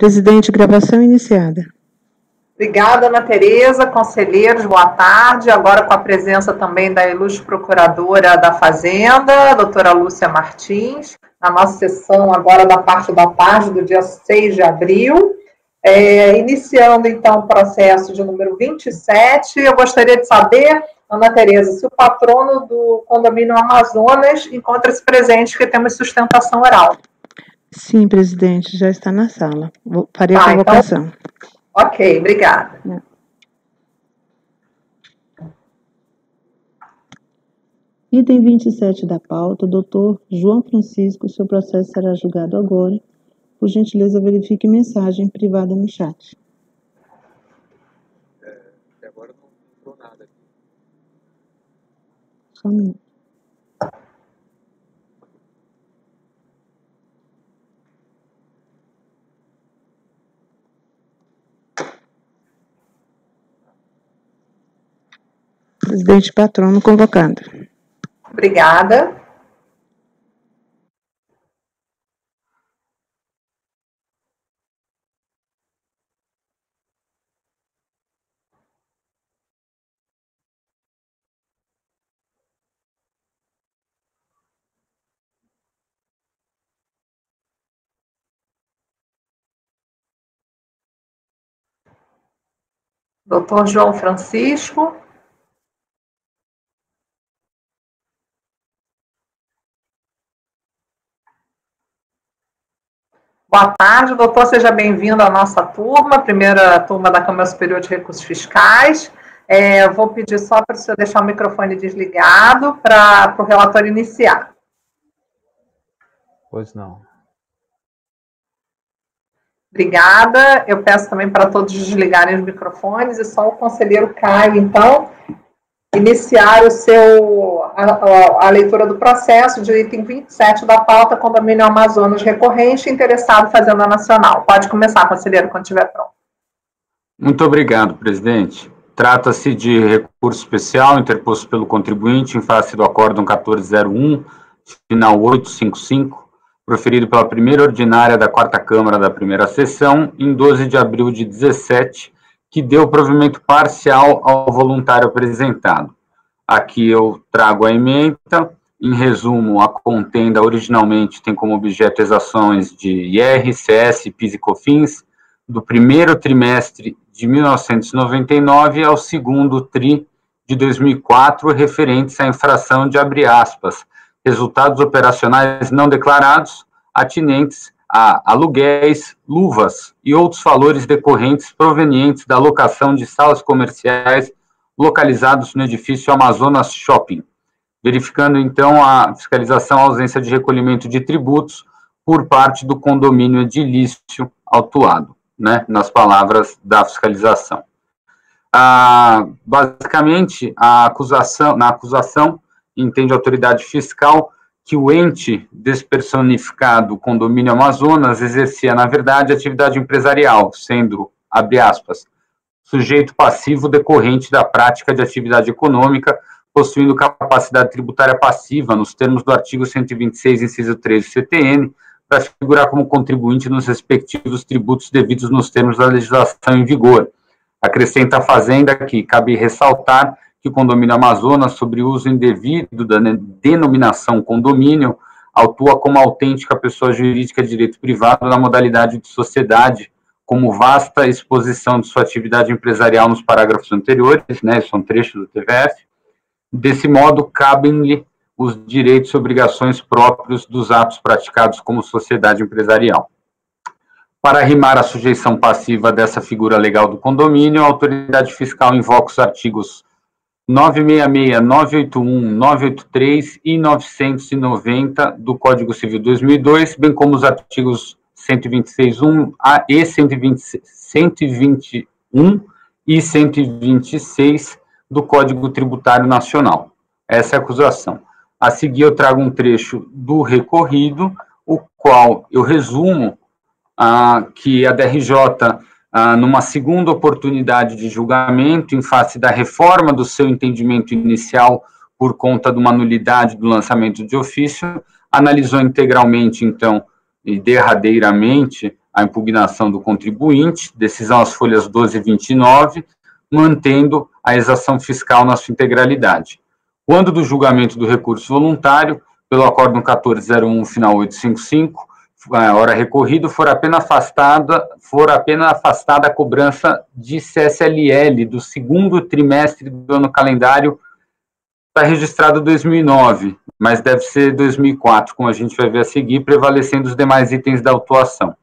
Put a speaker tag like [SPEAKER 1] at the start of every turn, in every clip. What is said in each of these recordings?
[SPEAKER 1] Presidente, gravação iniciada.
[SPEAKER 2] Obrigada, Ana Tereza, conselheiros, boa tarde. Agora com a presença também da ilustre procuradora da Fazenda, doutora Lúcia Martins, na nossa sessão agora da parte da tarde do dia 6 de abril. É, iniciando, então, o processo de número 27, eu gostaria de saber, Ana Tereza, se o patrono do condomínio Amazonas encontra-se presente, que temos sustentação oral.
[SPEAKER 1] Sim, presidente, já está na sala. Farei a convocação.
[SPEAKER 2] Então, ok, obrigada. É.
[SPEAKER 1] Item 27 da pauta, doutor João Francisco, seu processo será julgado agora. Por gentileza, verifique mensagem privada no chat. É, agora não entrou nada aqui. Só um minuto. Presidente Patrono convocado.
[SPEAKER 2] Obrigada. Doutor João Francisco. Boa tarde, doutor, seja bem-vindo à nossa turma, primeira turma da Câmara Superior de Recursos Fiscais. É, vou pedir só para o senhor deixar o microfone desligado para o relatório iniciar.
[SPEAKER 3] Pois não.
[SPEAKER 2] Obrigada. Eu peço também para todos desligarem os microfones e só o conselheiro Caio, então, iniciar o seu, a, a, leitura do processo de item 27 da pauta Condomínio Amazonas Recorrente interessado Fazenda Nacional. Pode começar, conselheiro, quando estiver pronto.
[SPEAKER 3] Muito obrigado, presidente. Trata-se de recurso especial interposto pelo contribuinte em face do acórdão 1401, final 855, proferido pela primeira ordinária da quarta Câmara da primeira sessão, em 12 de abril de 17, que deu provimento parcial ao voluntário apresentado. Aqui eu trago a emenda. Em resumo, a contenda originalmente tem como objeto as ações de IR, CS, PIS e COFINS do primeiro trimestre de 1999 ao segundo tri de 2004, referentes à infração de abre aspas, resultados operacionais não declarados, atinentes a aluguéis, luvas e outros valores decorrentes provenientes da locação de salas comerciais localizados no edifício Amazonas Shopping, verificando então a fiscalização a ausência de recolhimento de tributos por parte do condomínio edilício autuado, né, nas palavras da fiscalização. Ah, basicamente, a acusação, na acusação, entende a autoridade fiscal que o ente despersonificado Condomínio Amazonas exercia, na verdade, atividade empresarial, sendo, abre aspas, sujeito passivo decorrente da prática de atividade econômica, possuindo capacidade tributária passiva, nos termos do artigo 126, inciso 13 do CTN, para figurar como contribuinte nos respectivos tributos devidos nos termos da legislação em vigor. Acrescenta a Fazenda que cabe ressaltar que o condomínio Amazonas, sobre uso indevido da denominação condomínio, autua como autêntica pessoa jurídica de direito privado na modalidade de sociedade, como vasta exposição de sua atividade empresarial nos parágrafos anteriores, né, são trechos do TVF. Desse modo, cabem-lhe os direitos e obrigações próprios dos atos praticados como sociedade empresarial. Para arrimar a sujeição passiva dessa figura legal do condomínio, a autoridade fiscal invoca os artigos 966, 981, 983 e 990 do Código Civil 2002, bem como os artigos 126.1 e 120, 121 e 126 do Código Tributário Nacional. Essa é a acusação. A seguir, eu trago um trecho do recorrido, o qual eu resumo ah, que a DRJ ah, numa segunda oportunidade de julgamento, em face da reforma do seu entendimento inicial por conta de uma nulidade do lançamento de ofício, analisou integralmente, então, e derradeiramente, a impugnação do contribuinte, decisão às folhas 12 e 29, mantendo a exação fiscal na sua integralidade. Quando do julgamento do recurso voluntário, pelo acórdão 1401, final 855, hora recorrido, for apenas afastada, for apenas afastada a cobrança de CSLL do segundo trimestre do ano calendário, está registrado 2009, mas deve ser 2004, como a gente vai ver a seguir, prevalecendo os demais itens da autuação.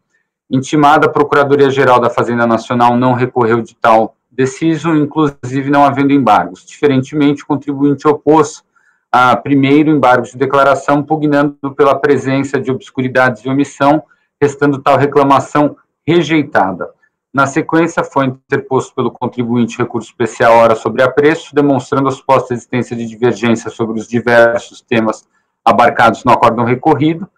[SPEAKER 3] Intimada, a Procuradoria-Geral da Fazenda Nacional não recorreu de tal deciso, inclusive não havendo embargos. Diferentemente, o contribuinte opôs a primeiro embargo de declaração, pugnando pela presença de obscuridades e omissão, restando tal reclamação rejeitada. Na sequência, foi interposto pelo contribuinte recurso especial hora sobre apreço, demonstrando a suposta existência de divergência sobre os diversos temas abarcados no acórdão recorrido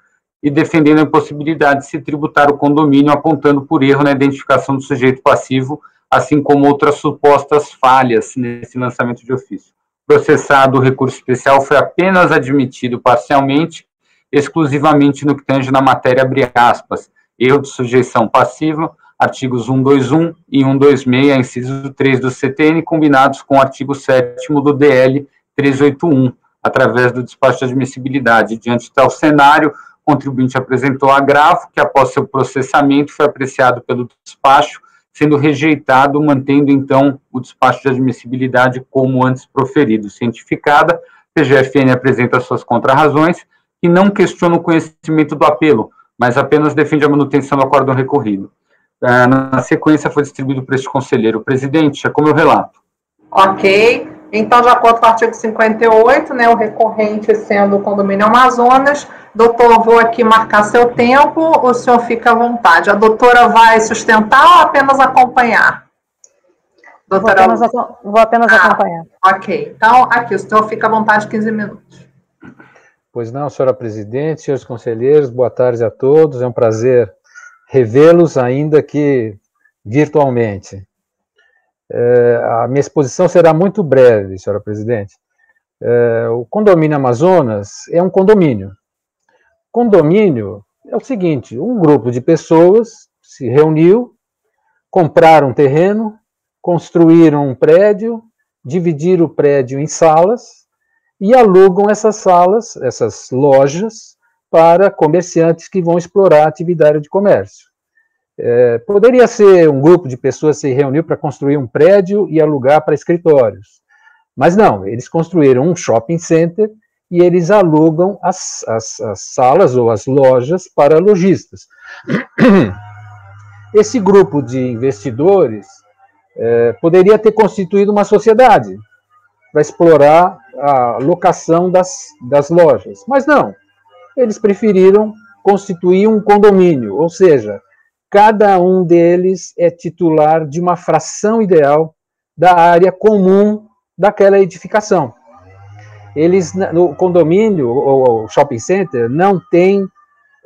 [SPEAKER 3] e defendendo a impossibilidade de se tributar o condomínio, apontando por erro na identificação do sujeito passivo, assim como outras supostas falhas nesse lançamento de ofício processado o recurso especial foi apenas admitido parcialmente, exclusivamente no que tange na matéria, abre aspas, erro de sujeição passiva, artigos 121 e 126, inciso 3 do CTN, combinados com o artigo 7 do DL 381, através do despacho de admissibilidade. Diante de tal cenário, o contribuinte apresentou agravo, que após seu processamento foi apreciado pelo despacho sendo rejeitado, mantendo então o despacho de admissibilidade como antes proferido. Cientificada, PGFN apresenta suas contrarrazões e não questiona o conhecimento do apelo, mas apenas defende a manutenção do acórdão recorrido. Ah, na sequência, foi distribuído para este conselheiro. Presidente, é como eu relato.
[SPEAKER 4] Ok. Então, de acordo com o artigo 58, né, o recorrente sendo o condomínio Amazonas, doutor, vou aqui marcar seu tempo, o senhor fica à vontade. A doutora vai sustentar ou apenas acompanhar?
[SPEAKER 5] Doutora... Vou apenas, vou apenas ah, acompanhar.
[SPEAKER 4] Ok. Então, aqui, o senhor fica à vontade 15 minutos.
[SPEAKER 6] Pois não, senhora presidente, senhores conselheiros, boa tarde a todos. É um prazer revê-los, ainda que virtualmente. É, a minha exposição será muito breve, senhora presidente. É, o condomínio Amazonas é um condomínio. Condomínio é o seguinte: um grupo de pessoas se reuniu, compraram um terreno, construíram um prédio, dividiram o prédio em salas e alugam essas salas, essas lojas, para comerciantes que vão explorar a atividade de comércio. É, poderia ser um grupo de pessoas se reuniu para construir um prédio e alugar para escritórios. Mas não, eles construíram um shopping center e eles alugam as, as, as salas ou as lojas para lojistas. Esse grupo de investidores é, poderia ter constituído uma sociedade para explorar a locação das, das lojas, mas não. Eles preferiram constituir um condomínio, ou seja, cada um deles é titular de uma fração ideal da área comum daquela edificação. Eles, no condomínio ou shopping center, não tem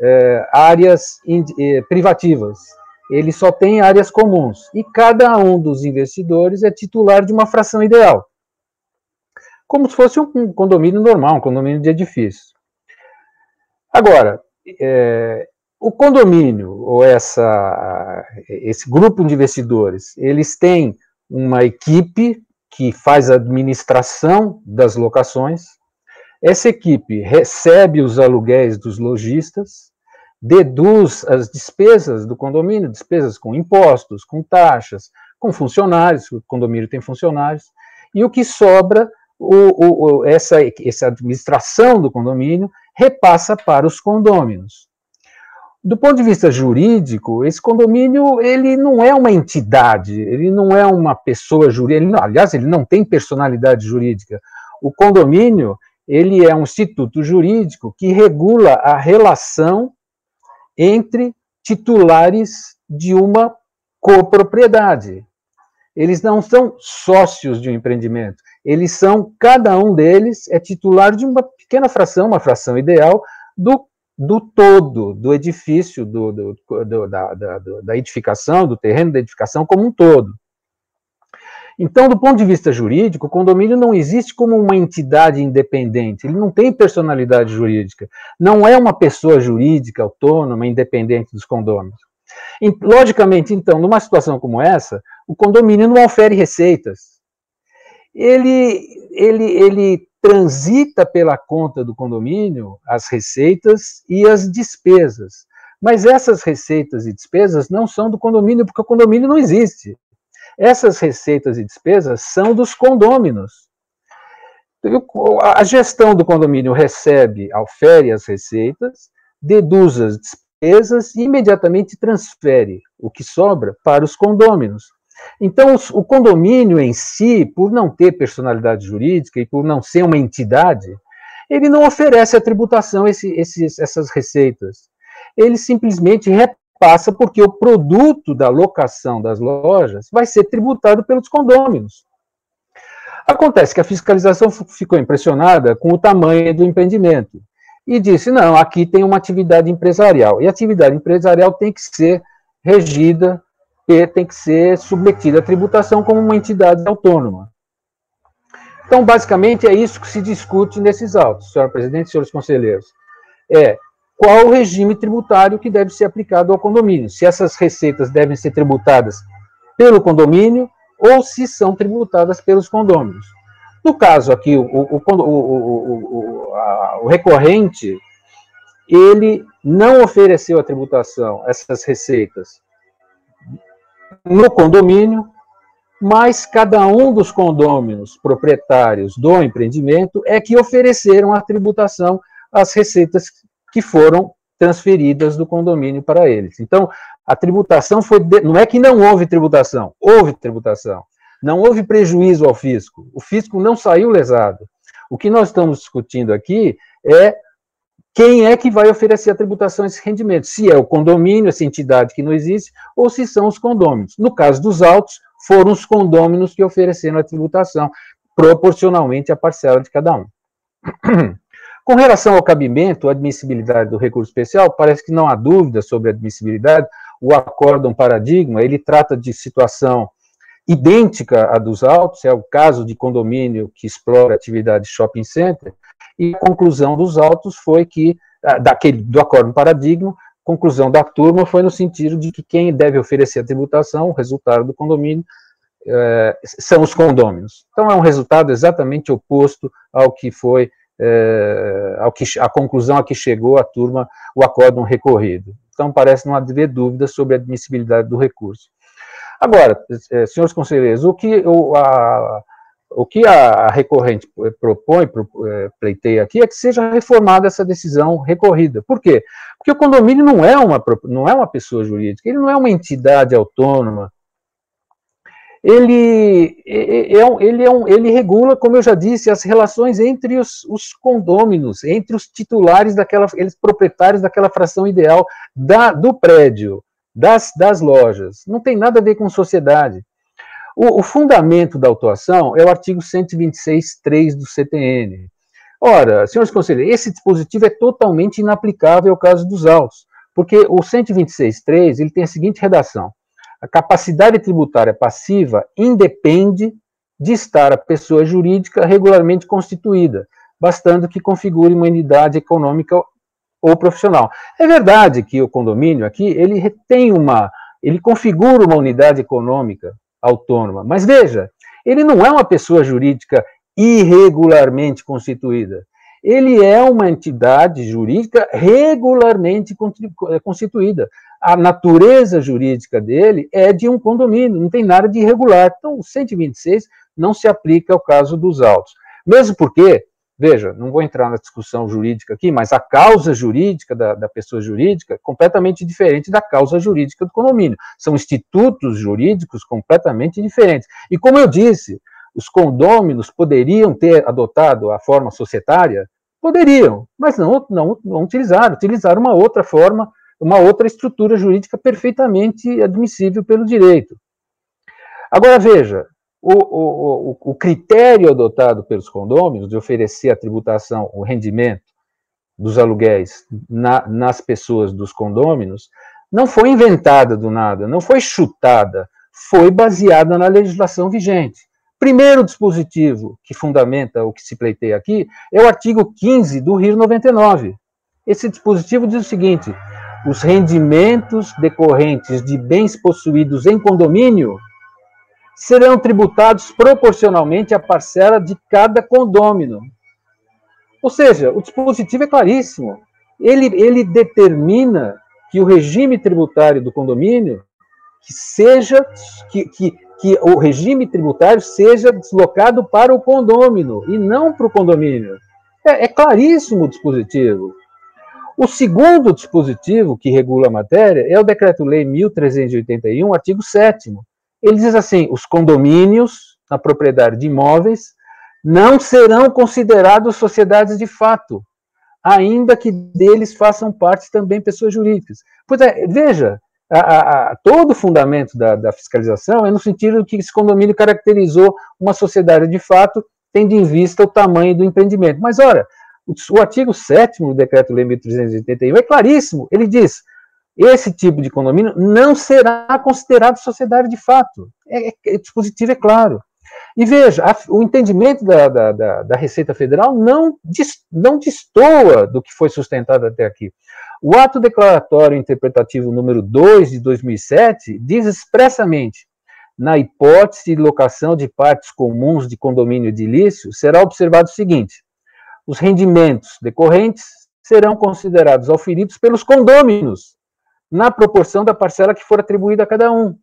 [SPEAKER 6] é, áreas eh, privativas, ele só tem áreas comuns. E cada um dos investidores é titular de uma fração ideal. Como se fosse um condomínio normal, um condomínio de edifício. Agora, é, o condomínio, ou essa, esse grupo de investidores, eles têm uma equipe que faz a administração das locações. Essa equipe recebe os aluguéis dos lojistas, deduz as despesas do condomínio, despesas com impostos, com taxas, com funcionários, o condomínio tem funcionários, e o que sobra, o, o, essa, essa administração do condomínio repassa para os condôminos. Do ponto de vista jurídico, esse condomínio ele não é uma entidade, ele não é uma pessoa jurídica, ele, aliás, ele não tem personalidade jurídica. O condomínio ele é um instituto jurídico que regula a relação entre titulares de uma copropriedade. Eles não são sócios de um empreendimento, eles são, cada um deles é titular de uma pequena fração, uma fração ideal, do do todo, do edifício, do, do, do da, da, da edificação, do terreno da edificação como um todo. Então, do ponto de vista jurídico, o condomínio não existe como uma entidade independente, ele não tem personalidade jurídica, não é uma pessoa jurídica autônoma, independente dos condôminos. Logicamente, então, numa situação como essa, o condomínio não ofere receitas. Ele, ele, ele transita pela conta do condomínio as receitas e as despesas. Mas essas receitas e despesas não são do condomínio, porque o condomínio não existe. Essas receitas e despesas são dos condôminos. A gestão do condomínio recebe, ofere as receitas, deduz as despesas e imediatamente transfere o que sobra para os condôminos. Então, o condomínio em si, por não ter personalidade jurídica e por não ser uma entidade, ele não oferece a tributação esse, esses, essas receitas. Ele simplesmente repassa porque o produto da locação das lojas vai ser tributado pelos condôminos. Acontece que a fiscalização ficou impressionada com o tamanho do empreendimento e disse: não, aqui tem uma atividade empresarial. E a atividade empresarial tem que ser regida, tem que ser submetida à tributação como uma entidade autônoma. Então, basicamente, é isso que se discute nesses autos, senhora presidente senhores conselheiros. É qual o regime tributário que deve ser aplicado ao condomínio. Se essas receitas devem ser tributadas pelo condomínio ou se são tributadas pelos condôminos. No caso aqui, o, o, o, a, o recorrente, ele não ofereceu a tributação, essas receitas, no condomínio, mas cada um dos condôminos proprietários do empreendimento é que ofereceram a tributação às receitas que foram transferidas do condomínio para eles. Então, a tributação foi. De... Não é que não houve tributação, houve tributação. Não houve prejuízo ao fisco. O fisco não saiu lesado. O que nós estamos discutindo aqui é quem é que vai oferecer a tributação a esse rendimento. Se é o condomínio, essa entidade que não existe, ou se são os condôminos. No caso dos autos, foram os condôminos que ofereceram a tributação, proporcionalmente à parcela de cada um. Com relação ao cabimento, admissibilidade do recurso especial, parece que não há dúvida sobre a admissibilidade. O acórdão paradigma, ele trata de situação idêntica à dos autos, é o caso de condomínio que explora atividade shopping center, e a conclusão dos autos foi que, daquele, do acórdão paradigma, conclusão da turma foi no sentido de que quem deve oferecer a tributação, o resultado do condomínio, é, são os condôminos. Então é um resultado exatamente oposto ao que foi é, ao que, a conclusão a que chegou a turma, o acórdão recorrido. Então, parece não haver dúvida sobre a admissibilidade do recurso. Agora, é, senhores conselheiros, o que, o, a, o que a recorrente propõe, é, pleiteia aqui, é que seja reformada essa decisão recorrida. Por quê? Porque o condomínio não é uma, não é uma pessoa jurídica, ele não é uma entidade autônoma, ele, é, ele, é um, ele regula, como eu já disse, as relações entre os, os condôminos, entre os titulares daquela, eles proprietários daquela fração ideal da, do prédio, das, das lojas. Não tem nada a ver com sociedade. O, o fundamento da autuação é o artigo 126.3 do CTN. Ora, senhores conselheiros, esse dispositivo é totalmente inaplicável ao caso dos autos, porque o 126.3 ele tem a seguinte redação a capacidade tributária passiva independe de estar a pessoa jurídica regularmente constituída, bastando que configure uma unidade econômica ou profissional. É verdade que o condomínio aqui, ele tem uma, ele configura uma unidade econômica autônoma, mas veja, ele não é uma pessoa jurídica irregularmente constituída. Ele é uma entidade jurídica regularmente constituída a natureza jurídica dele é de um condomínio, não tem nada de irregular. Então, o 126 não se aplica ao caso dos autos. Mesmo porque, veja, não vou entrar na discussão jurídica aqui, mas a causa jurídica da, da pessoa jurídica é completamente diferente da causa jurídica do condomínio. São institutos jurídicos completamente diferentes. E como eu disse, os condôminos poderiam ter adotado a forma societária? Poderiam, mas não, não, não utilizaram, utilizaram uma outra forma uma outra estrutura jurídica perfeitamente admissível pelo direito. Agora, veja, o, o, o, critério adotado pelos condôminos de oferecer a tributação, o rendimento dos aluguéis na, nas pessoas dos condôminos, não foi inventada do nada, não foi chutada, foi baseada na legislação vigente. Primeiro dispositivo que fundamenta o que se pleiteia aqui é o artigo 15 do RIR 99. Esse dispositivo diz o seguinte: os rendimentos decorrentes de bens possuídos em condomínio serão tributados proporcionalmente à parcela de cada condômino. Ou seja, o dispositivo é claríssimo. Ele, ele determina que o regime tributário do condomínio que seja que, que, que o regime tributário seja deslocado para o condômino e não para o condomínio. É, é claríssimo o dispositivo. O segundo dispositivo que regula a matéria é o Decreto-Lei 1381, artigo 7 Ele diz assim: os condomínios na propriedade de imóveis não serão considerados sociedades de fato, ainda que deles façam parte também pessoas jurídicas. Pois é, veja, a, a, todo o fundamento da, da, fiscalização é no sentido que esse condomínio caracterizou uma sociedade de fato, tendo em vista o tamanho do empreendimento. Mas, olha, o, o artigo 7 do Decreto-Lei 1381 é claríssimo. Ele diz: esse tipo de condomínio não será considerado sociedade de fato. É, é, o dispositivo é claro. E veja, a, o entendimento da, da, da, da, Receita Federal não, não destoa do que foi sustentado até aqui. O ato declaratório interpretativo número 2 de 2007 diz expressamente: na hipótese de locação de partes comuns de condomínio edilício, será observado o seguinte: os rendimentos decorrentes serão considerados auferidos pelos condôminos, na proporção da parcela que for atribuída a cada um.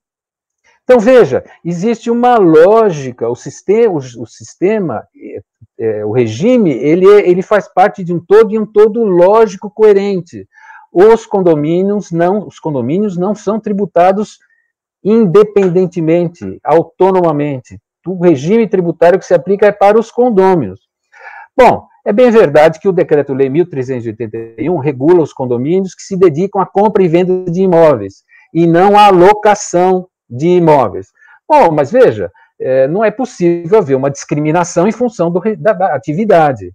[SPEAKER 6] Então, veja, existe uma lógica, o sistema, o, sistema é, é, o regime, ele, é, ele faz parte de um todo e um todo lógico coerente os condomínios não, os condomínios não são tributados independentemente, autonomamente. O regime tributário que se aplica é para os condôminos. Bom, é bem verdade que o Decreto-Lei 1381 regula os condomínios que se dedicam à compra e venda de imóveis, e não à locação de imóveis. Bom, mas veja, é, não é possível haver uma discriminação em função do, da, da atividade.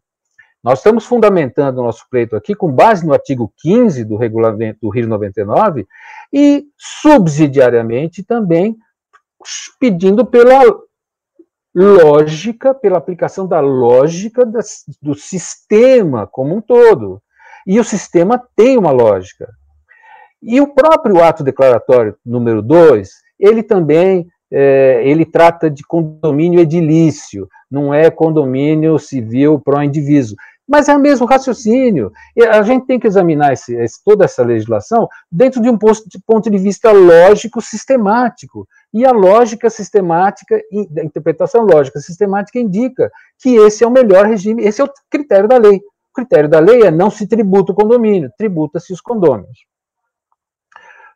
[SPEAKER 6] Nós estamos fundamentando o nosso pleito aqui com base no artigo 15 do regulamento do Rio 99 e, subsidiariamente, também pedindo pela lógica, pela aplicação da lógica das, do sistema como um todo. E o sistema tem uma lógica. E o próprio ato declaratório número 2, ele também é, ele trata de condomínio edilício, não é condomínio civil pró-indiviso. Mas é o mesmo raciocínio. A gente tem que examinar esse, esse, toda essa legislação dentro de um ponto de, ponto de vista lógico sistemático. E a lógica sistemática, a interpretação lógica sistemática indica que esse é o melhor regime, esse é o critério da lei. O critério da lei é não se tributa o condomínio, tributa-se os condôminos.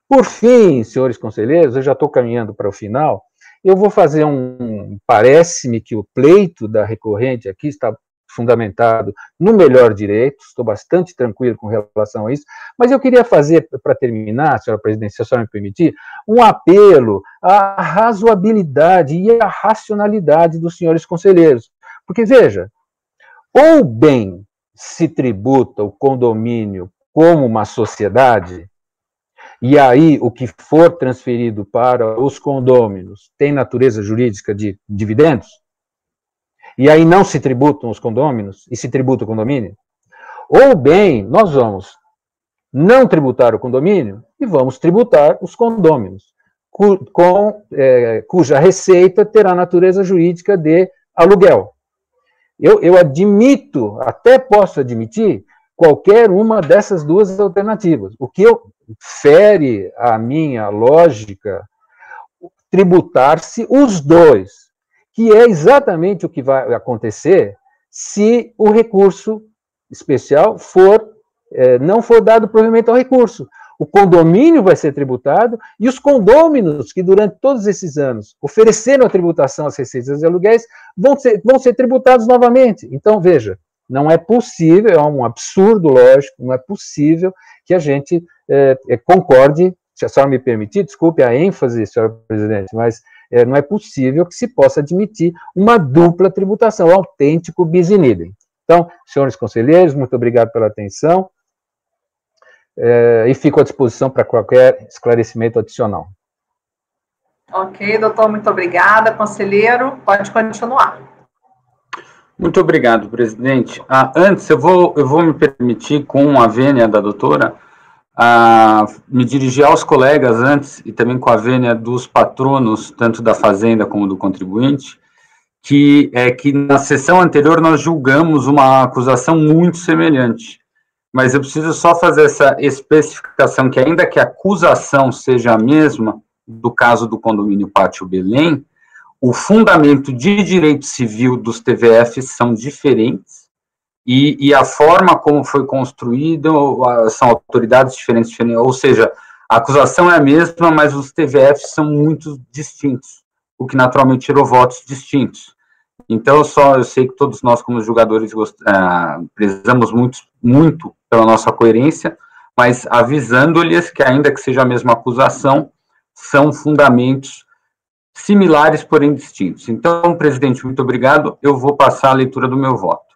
[SPEAKER 6] Por fim, senhores conselheiros, eu já estou caminhando para o final, eu vou fazer um. Parece-me que o pleito da recorrente aqui está fundamentado no melhor direito, estou bastante tranquilo com relação a isso, mas eu queria fazer, para terminar, senhora presidente, se a senhora me permitir, um apelo à razoabilidade e à racionalidade dos senhores conselheiros. Porque, veja, ou bem se tributa o condomínio como uma sociedade, e aí o que for transferido para os condôminos tem natureza jurídica de dividendos, e aí não se tributam os condôminos e se tributa o condomínio, ou bem, nós vamos não tributar o condomínio e vamos tributar os condôminos, cu, com, é, cuja receita terá natureza jurídica de aluguel. Eu, eu admito, até posso admitir, qualquer uma dessas duas alternativas. O que eu fere a minha lógica tributar-se os dois que é exatamente o que vai acontecer se o recurso especial for é, não for dado provimento ao recurso. O condomínio vai ser tributado e os condôminos que durante todos esses anos ofereceram a tributação às receitas de aluguéis vão ser, vão ser tributados novamente. Então, veja, não é possível, é um absurdo lógico, não é possível que a gente é, é, concorde, se a senhora me permitir, desculpe a ênfase, senhora presidente, mas é, não é possível que se possa admitir uma dupla tributação, autêntico bis in idem. Então, senhores conselheiros, muito obrigado pela atenção é, e fico à disposição para qualquer esclarecimento adicional.
[SPEAKER 4] Ok, doutor, muito obrigada. Conselheiro, pode continuar.
[SPEAKER 3] Muito obrigado, presidente. Ah, antes, eu vou, eu vou me permitir, com a vênia da doutora, a me dirigir aos colegas antes, e também com a vênia dos patronos, tanto da fazenda como do contribuinte, que é que na sessão anterior nós julgamos uma acusação muito semelhante. Mas eu preciso só fazer essa especificação que ainda que a acusação seja a mesma do caso do condomínio Pátio Belém, o fundamento de direito civil dos TVFs são diferentes e, e a forma como foi construído são autoridades diferentes, diferentes, ou seja, a acusação é a mesma, mas os TVFs são muito distintos, o que naturalmente tirou votos distintos. Então, só eu sei que todos nós, como julgadores, uh, prezamos muito, muito pela nossa coerência, mas avisando-lhes que, ainda que seja a mesma acusação, são fundamentos similares, porém distintos. Então, presidente, muito obrigado. Eu vou passar a leitura do meu voto.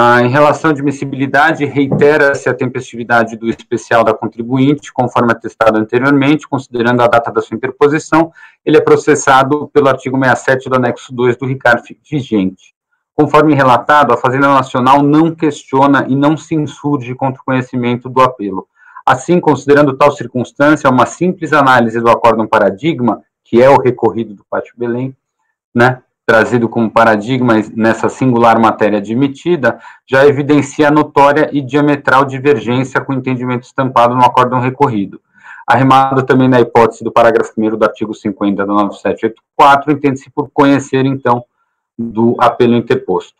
[SPEAKER 3] Ah, em relação à admissibilidade, reitera-se a tempestividade do especial da contribuinte, conforme atestado anteriormente, considerando a data da sua interposição, ele é processado pelo artigo 67 do anexo 2 do RICARF vigente. Conforme relatado, a Fazenda Nacional não questiona e não se insurge contra o conhecimento do apelo. Assim, considerando tal circunstância, uma simples análise do acórdão paradigma, que é o recorrido do Pátio Belém, né, trazido como paradigma nessa singular matéria admitida, já evidencia a notória e diametral divergência com o entendimento estampado no acórdão recorrido. Arrimado também na hipótese do parágrafo 1 do artigo 50 da 9784, entende-se por conhecer, então, do apelo interposto.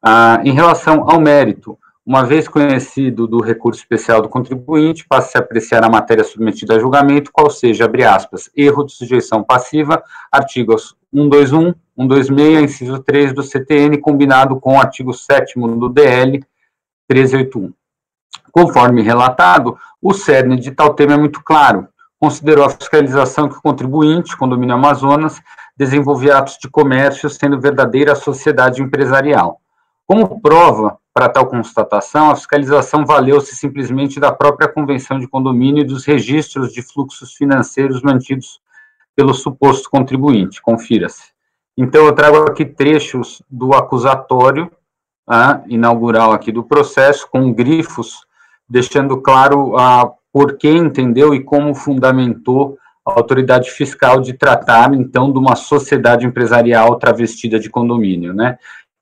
[SPEAKER 3] Ah, em relação ao mérito, uma vez conhecido do recurso especial do contribuinte, passa-se a apreciar a matéria submetida a julgamento, qual seja, abre aspas, erro de sujeição passiva, artigos 121, 126, inciso 3 do CTN, combinado com o artigo 7 do DL 1381. Conforme relatado, o cerne de tal tema é muito claro. Considerou a fiscalização que o contribuinte, condomínio Amazonas, desenvolvia atos de comércio sendo verdadeira sociedade empresarial. Como prova para tal constatação, a fiscalização valeu-se simplesmente da própria convenção de condomínio e dos registros de fluxos financeiros mantidos pelo suposto contribuinte. Confira-se. Então, eu trago aqui trechos do acusatório ah, inaugural aqui do processo, com grifos, deixando claro a por que entendeu e como fundamentou a autoridade fiscal de tratar, então, de uma sociedade empresarial travestida de condomínio, né?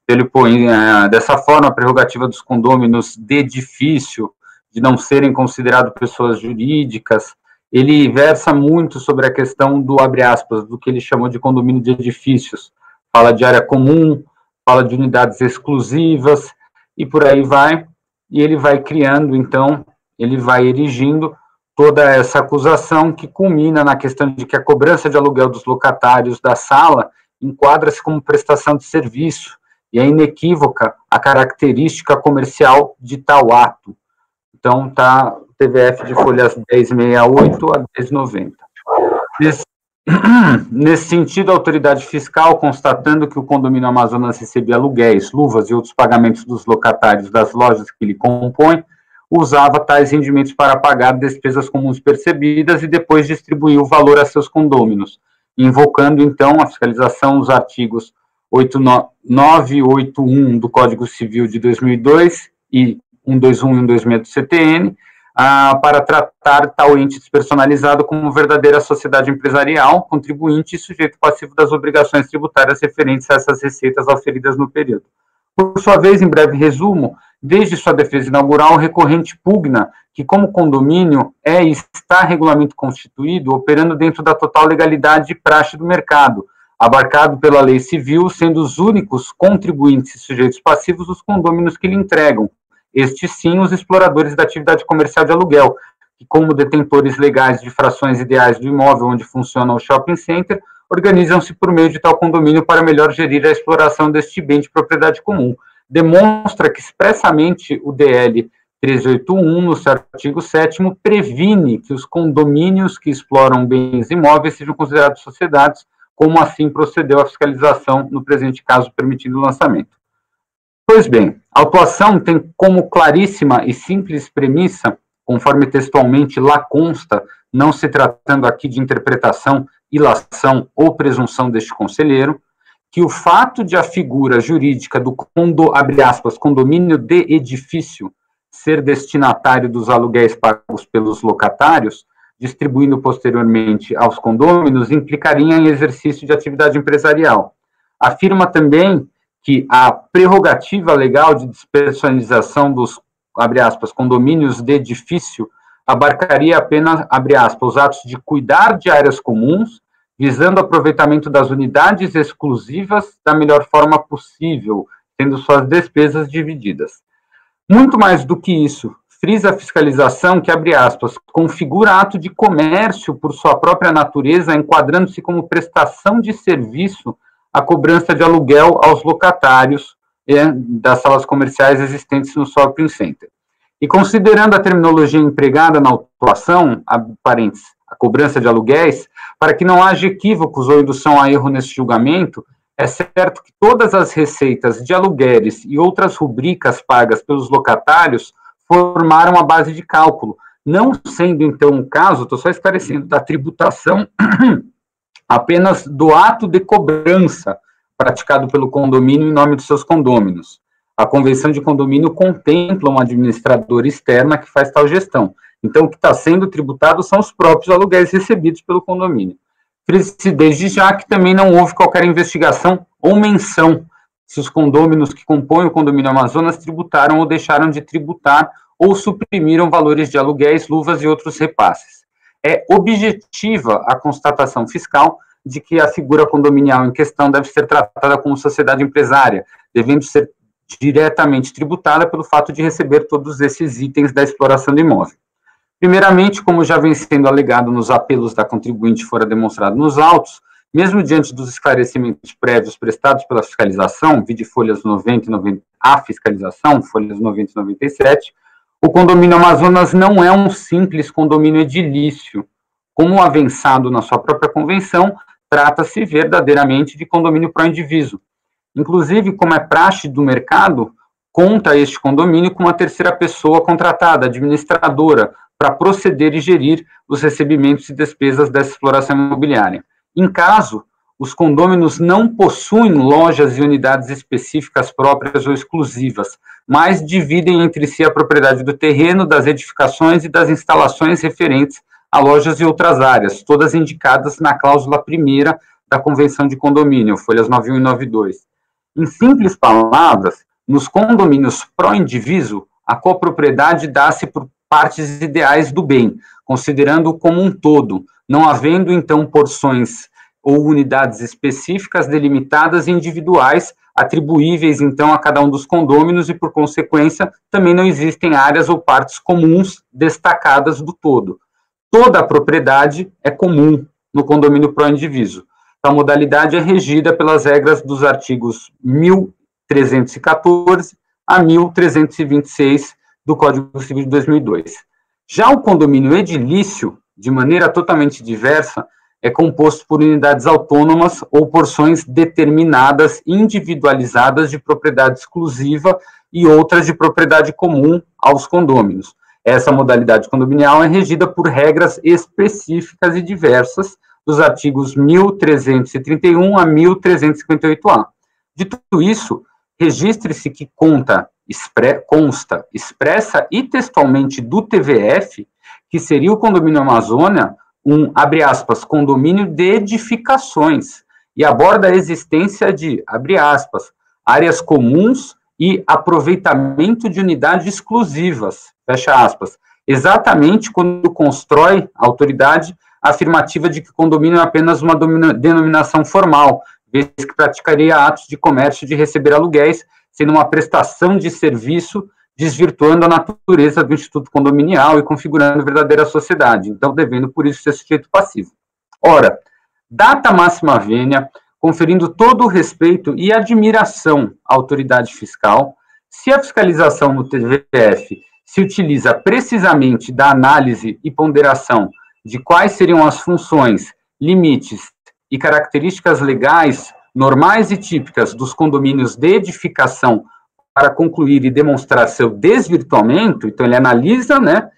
[SPEAKER 3] Ele põe ah, dessa forma a prerrogativa dos condôminos de edifício, de não serem considerados pessoas jurídicas, ele versa muito sobre a questão do, abre aspas, do que ele chamou de condomínio de edifícios. Fala de área comum, fala de unidades exclusivas, e por aí vai. E ele vai criando, então, ele vai erigindo toda essa acusação que culmina na questão de que a cobrança de aluguel dos locatários da sala enquadra-se como prestação de serviço, e é inequívoca a característica comercial de tal ato. Então, está TVF de folhas 1068 a 1090. Nesse, nesse sentido, a autoridade fiscal, constatando que o condomínio Amazonas recebia aluguéis, luvas e outros pagamentos dos locatários das lojas que lhe compõem, usava tais rendimentos para pagar despesas comuns percebidas e depois distribuir o valor a seus condôminos, invocando então a fiscalização dos artigos 981 do Código Civil de 2002 e 121 e 126 do CTN, ah, para tratar tal ente despersonalizado como verdadeira sociedade empresarial, contribuinte e sujeito passivo das obrigações tributárias referentes a essas receitas auferidas no período. Por sua vez, em breve resumo, desde sua defesa inaugural, o recorrente pugna que, como condomínio, é e está regulamento constituído, operando dentro da total legalidade e praxe do mercado, abarcado pela lei civil, sendo os únicos contribuintes e sujeitos passivos os condôminos que lhe entregam, estes sim os exploradores da atividade comercial de aluguel, que como detentores legais de frações ideais do imóvel onde funciona o shopping center, organizam-se por meio de tal condomínio para melhor gerir a exploração deste bem de propriedade comum. Demonstra que expressamente o DL 1381, no seu artigo 7 previne que os condomínios que exploram bens imóveis sejam considerados sociedades, como assim procedeu a fiscalização no presente caso, permitindo o lançamento. Pois bem, a autuação tem como claríssima e simples premissa, conforme textualmente lá consta, não se tratando aqui de interpretação, ilação ou presunção deste conselheiro, que o fato de a figura jurídica do condo, aspas, condomínio de edifício ser destinatário dos aluguéis pagos pelos locatários, distribuindo posteriormente aos condôminos, implicaria em exercício de atividade empresarial. Afirma também que a prerrogativa legal de despersonalização dos, abre aspas, condomínios de edifício abarcaria apenas, abre aspas, os atos de cuidar de áreas comuns, visando o aproveitamento das unidades exclusivas da melhor forma possível, tendo suas despesas divididas. Muito mais do que isso, frisa a fiscalização que, abre aspas, configura ato de comércio por sua própria natureza, enquadrando-se como prestação de serviço a cobrança de aluguel aos locatários é, das salas comerciais existentes no shopping center. E considerando a terminologia empregada na autuação, a, parênteses, a cobrança de aluguéis, para que não haja equívocos ou indução a erro nesse julgamento, é certo que todas as receitas de aluguéis e outras rubricas pagas pelos locatários formaram a base de cálculo, não sendo então o caso, estou só esclarecendo, da tributação apenas do ato de cobrança praticado pelo condomínio em nome dos seus condôminos. A convenção de condomínio contempla uma administradora externa que faz tal gestão. Então, o que está sendo tributado são os próprios aluguéis recebidos pelo condomínio. Desde já que também não houve qualquer investigação ou menção se os condôminos que compõem o condomínio Amazonas tributaram ou deixaram de tributar ou suprimiram valores de aluguéis, luvas e outros repasses. É objetiva a constatação fiscal de que a figura condominial em questão deve ser tratada como sociedade empresária, devendo ser diretamente tributada pelo fato de receber todos esses itens da exploração do imóvel. Primeiramente, como já vem sendo alegado nos apelos da contribuinte fora demonstrado nos autos, mesmo diante dos esclarecimentos prévios prestados pela fiscalização, vide folhas 90 e 90, a fiscalização, folhas 90 e 97, o condomínio Amazonas não é um simples condomínio edilício. Como avançado na sua própria convenção, trata-se verdadeiramente de condomínio pró-indiviso. Inclusive, como é praxe do mercado, conta este condomínio com uma terceira pessoa contratada, administradora, para proceder e gerir os recebimentos e despesas dessa exploração imobiliária. Em caso, os condôminos não possuem lojas e unidades específicas próprias ou exclusivas, mas dividem entre si a propriedade do terreno, das edificações e das instalações referentes a lojas e outras áreas, todas indicadas na cláusula primeira da Convenção de Condomínio, folhas 91 e 92. Em simples palavras, nos condomínios pró-indiviso, a copropriedade dá-se por partes ideais do bem, considerando como um todo, não havendo então porções ou unidades específicas delimitadas e individuais atribuíveis então a cada um dos condôminos e por consequência também não existem áreas ou partes comuns destacadas do todo. Toda a propriedade é comum no condomínio pró-indiviso. A modalidade é regida pelas regras dos artigos 1314 a 1326 do Código Civil de 2002. Já o condomínio edilício, de maneira totalmente diversa, é composto por unidades autônomas ou porções determinadas, individualizadas de propriedade exclusiva e outras de propriedade comum aos condôminos. Essa modalidade condominial é regida por regras específicas e diversas dos artigos 1331 a 1358-A. Dito isso, registre-se que conta expre, consta expressa e textualmente do TVF que seria o condomínio Amazônia um, abre aspas, condomínio de edificações e aborda a existência de, abre aspas, áreas comuns e aproveitamento de unidades exclusivas, fecha aspas, exatamente quando constrói a autoridade afirmativa de que condomínio é apenas uma denominação formal, vez que praticaria atos de comércio de receber aluguéis sendo uma prestação de serviço, desvirtuando a natureza do instituto condominial e configurando verdadeira sociedade, então devendo por isso ser sujeito passivo. Ora, data máxima vênia, conferindo todo o respeito e admiração à autoridade fiscal, se a fiscalização no TVF se utiliza precisamente da análise e ponderação de quais seriam as funções, limites e características legais normais e típicas dos condomínios de edificação para concluir e demonstrar seu desvirtuamento, então ele analisa, né,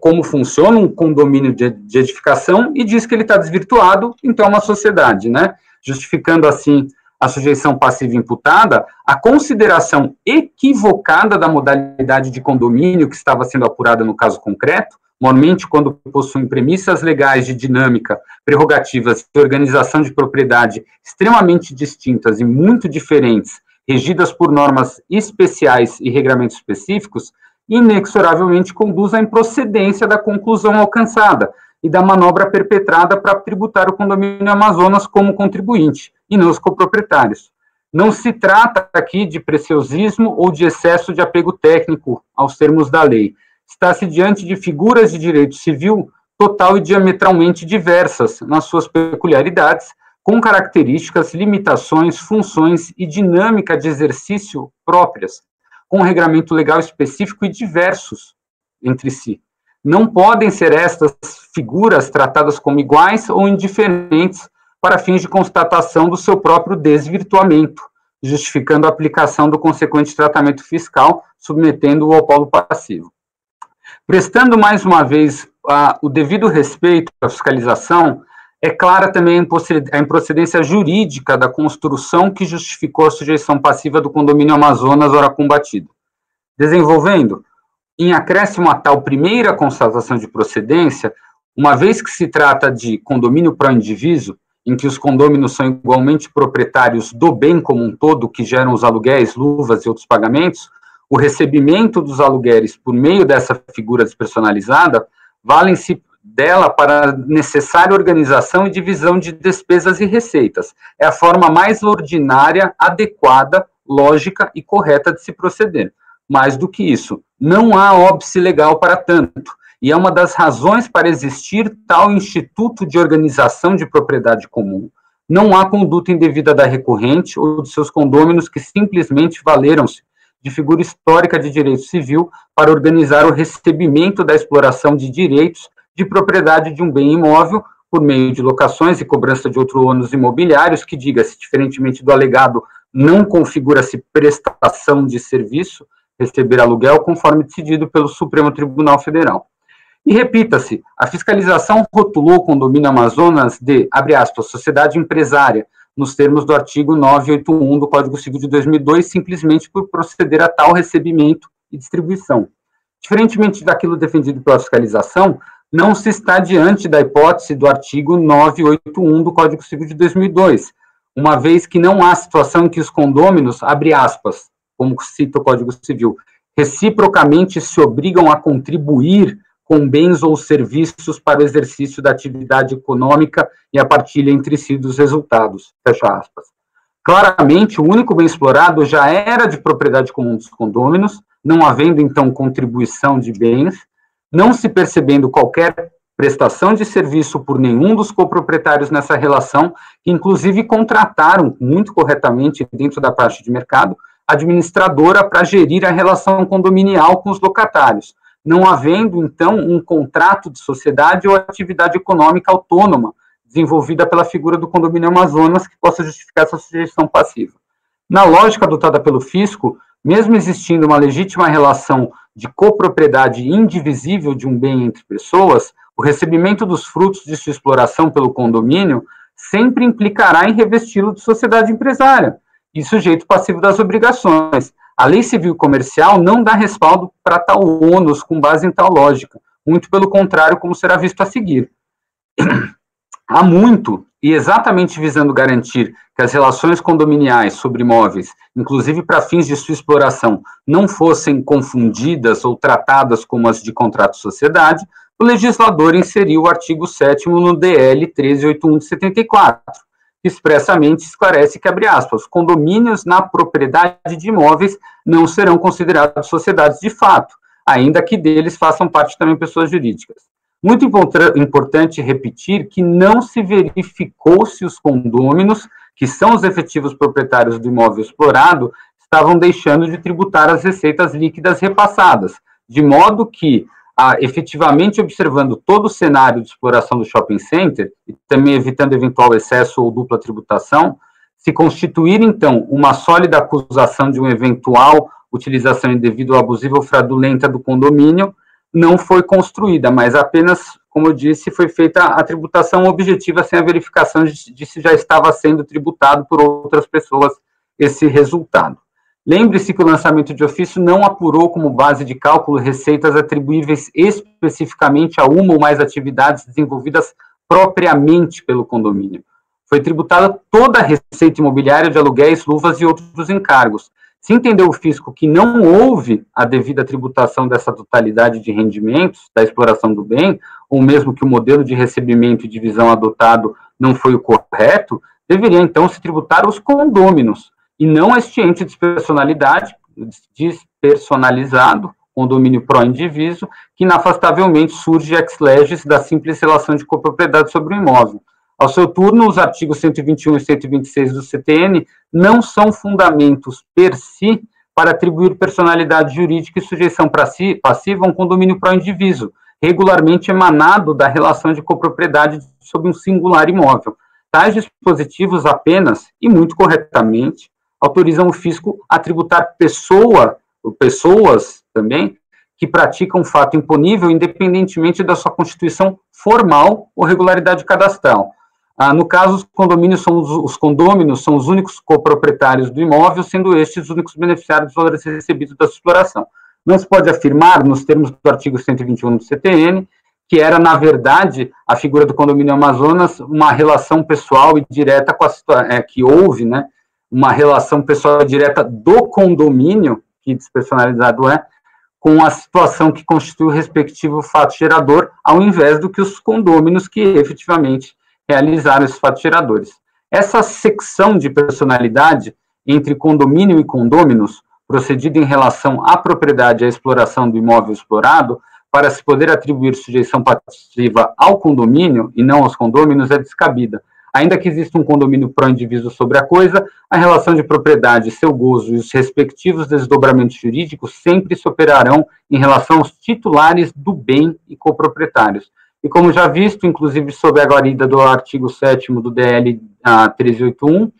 [SPEAKER 3] como funciona um condomínio de, de edificação e diz que ele está desvirtuado, então é uma sociedade, né, justificando assim a sujeição passiva imputada, a consideração equivocada da modalidade de condomínio que estava sendo apurada no caso concreto, normalmente quando possuem premissas legais de dinâmica, prerrogativas e organização de propriedade extremamente distintas e muito diferentes, regidas por normas especiais e regramentos específicos, inexoravelmente conduz à improcedência da conclusão alcançada e da manobra perpetrada para tributar o condomínio Amazonas como contribuinte, e não os coproprietários. Não se trata aqui de preciosismo ou de excesso de apego técnico aos termos da lei. Está-se diante de figuras de direito civil total e diametralmente diversas nas suas peculiaridades, com características, limitações, funções e dinâmica de exercício próprias, com um regramento legal específico e diversos entre si. Não podem ser estas figuras tratadas como iguais ou indiferentes para fins de constatação do seu próprio desvirtuamento, justificando a aplicação do consequente tratamento fiscal, submetendo-o ao polo passivo. Prestando mais uma vez a, o devido respeito à fiscalização, é clara também a improcedência jurídica da construção que justificou a sujeição passiva do condomínio Amazonas ora combatido. Desenvolvendo, em acréscimo a tal primeira constatação de procedência, uma vez que se trata de condomínio pró-indiviso, em que os condôminos são igualmente proprietários do bem como um todo, que geram os aluguéis, luvas e outros pagamentos, o recebimento dos aluguéis por meio dessa figura despersonalizada valem-se dela para necessária organização e divisão de despesas e receitas. É a forma mais ordinária, adequada, lógica e correta de se proceder. Mais do que isso, não há óbice legal para tanto, e é uma das razões para existir tal instituto de organização de propriedade comum. Não há conduta indevida da recorrente ou de seus condôminos que simplesmente valeram-se de figura histórica de direito civil para organizar o recebimento da exploração de direitos de propriedade de um bem imóvel por meio de locações e cobrança de outros ônus imobiliários, que, diga-se, diferentemente do alegado, não configura-se prestação de serviço, receber aluguel, conforme decidido pelo Supremo Tribunal Federal. E repita-se, a fiscalização rotulou o condomínio Amazonas de, abre aspas, sociedade empresária, nos termos do artigo 981 do Código Civil de 2002, simplesmente por proceder a tal recebimento e distribuição. Diferentemente daquilo defendido pela fiscalização, não se está diante da hipótese do artigo 981 do Código Civil de 2002, uma vez que não há situação em que os condôminos, abre aspas, como cita o Código Civil, reciprocamente se obrigam a contribuir com bens ou serviços para o exercício da atividade econômica e a partilha entre si dos resultados. Fecha aspas. Claramente, o único bem explorado já era de propriedade comum dos condôminos, não havendo então contribuição de bens, não se percebendo qualquer prestação de serviço por nenhum dos coproprietários nessa relação, que inclusive contrataram muito corretamente dentro da parte de mercado administradora para gerir a relação condominial com os locatários, não havendo então um contrato de sociedade ou atividade econômica autônoma desenvolvida pela figura do condomínio Amazonas que possa justificar essa sujeição passiva. Na lógica adotada pelo fisco, mesmo existindo uma legítima relação de copropriedade indivisível de um bem entre pessoas, o recebimento dos frutos de sua exploração pelo condomínio sempre implicará em revesti-lo de sociedade empresária e sujeito passivo das obrigações. A lei civil comercial não dá respaldo para tal ônus com base em tal lógica, muito pelo contrário, como será visto a seguir. Há muito, e exatamente visando garantir que as relações condominiais sobre imóveis, inclusive para fins de sua exploração, não fossem confundidas ou tratadas como as de contrato de sociedade, o legislador inseriu o artigo 7 no DL 1381 de 74, que expressamente esclarece que, abre aspas, condomínios na propriedade de imóveis não serão considerados sociedades de fato, ainda que deles façam parte também pessoas jurídicas. Muito importante repetir que não se verificou se os condôminos, que são os efetivos proprietários do imóvel explorado, estavam deixando de tributar as receitas líquidas repassadas, de modo que, efetivamente observando todo o cenário de exploração do shopping center, e também evitando eventual excesso ou dupla tributação, se constituir, então, uma sólida acusação de uma eventual utilização indevida ou abusiva ou fraudulenta do condomínio, não foi construída, mas apenas como eu disse, foi feita a tributação objetiva sem a verificação de, se já estava sendo tributado por outras pessoas esse resultado. Lembre-se que o lançamento de ofício não apurou como base de cálculo receitas atribuíveis especificamente a uma ou mais atividades desenvolvidas propriamente pelo condomínio. Foi tributada toda a receita imobiliária de aluguéis, luvas e outros encargos. Se entendeu o fisco que não houve a devida tributação dessa totalidade de rendimentos da exploração do bem, ou mesmo que o modelo de recebimento e divisão adotado não foi o correto, deveria então se tributar os condôminos, e não este ente de despersonalidade, despersonalizado, condomínio pró-indiviso, que inafastavelmente surge ex legis da simples relação de copropriedade sobre o imóvel. Ao seu turno, os artigos 121 e 126 do CTN não são fundamentos per si para atribuir personalidade jurídica e sujeição passiva a um condomínio pró-indiviso, regularmente emanado da relação de copropriedade sobre um singular imóvel. Tais dispositivos apenas, e muito corretamente, autorizam o fisco a tributar pessoa, pessoas também, que praticam fato imponível, independentemente da sua constituição formal ou regularidade cadastral. Ah, no caso, os condomínios são os, os condôminos são os únicos coproprietários do imóvel, sendo estes os únicos beneficiários dos valores recebidos da exploração. Não se pode afirmar, nos termos do artigo 121 do CTN, que era, na verdade, a figura do condomínio Amazonas uma relação pessoal e direta com a situação, é, que houve, né, uma relação pessoal direta do condomínio, que despersonalizado é, com a situação que constitui o respectivo fato gerador, ao invés do que os condôminos que efetivamente realizaram esses fatos geradores. Essa secção de personalidade entre condomínio e condôminos, procedida em relação à propriedade e à exploração do imóvel explorado, para se poder atribuir sujeição passiva ao condomínio e não aos condôminos, é descabida, Ainda que exista um condomínio pró-indiviso sobre a coisa, a relação de propriedade, seu gozo e os respectivos desdobramentos jurídicos sempre se operarão em relação aos titulares do bem e coproprietários. E como já visto, inclusive sob a guarida do artigo 7 do DL ah, 1381,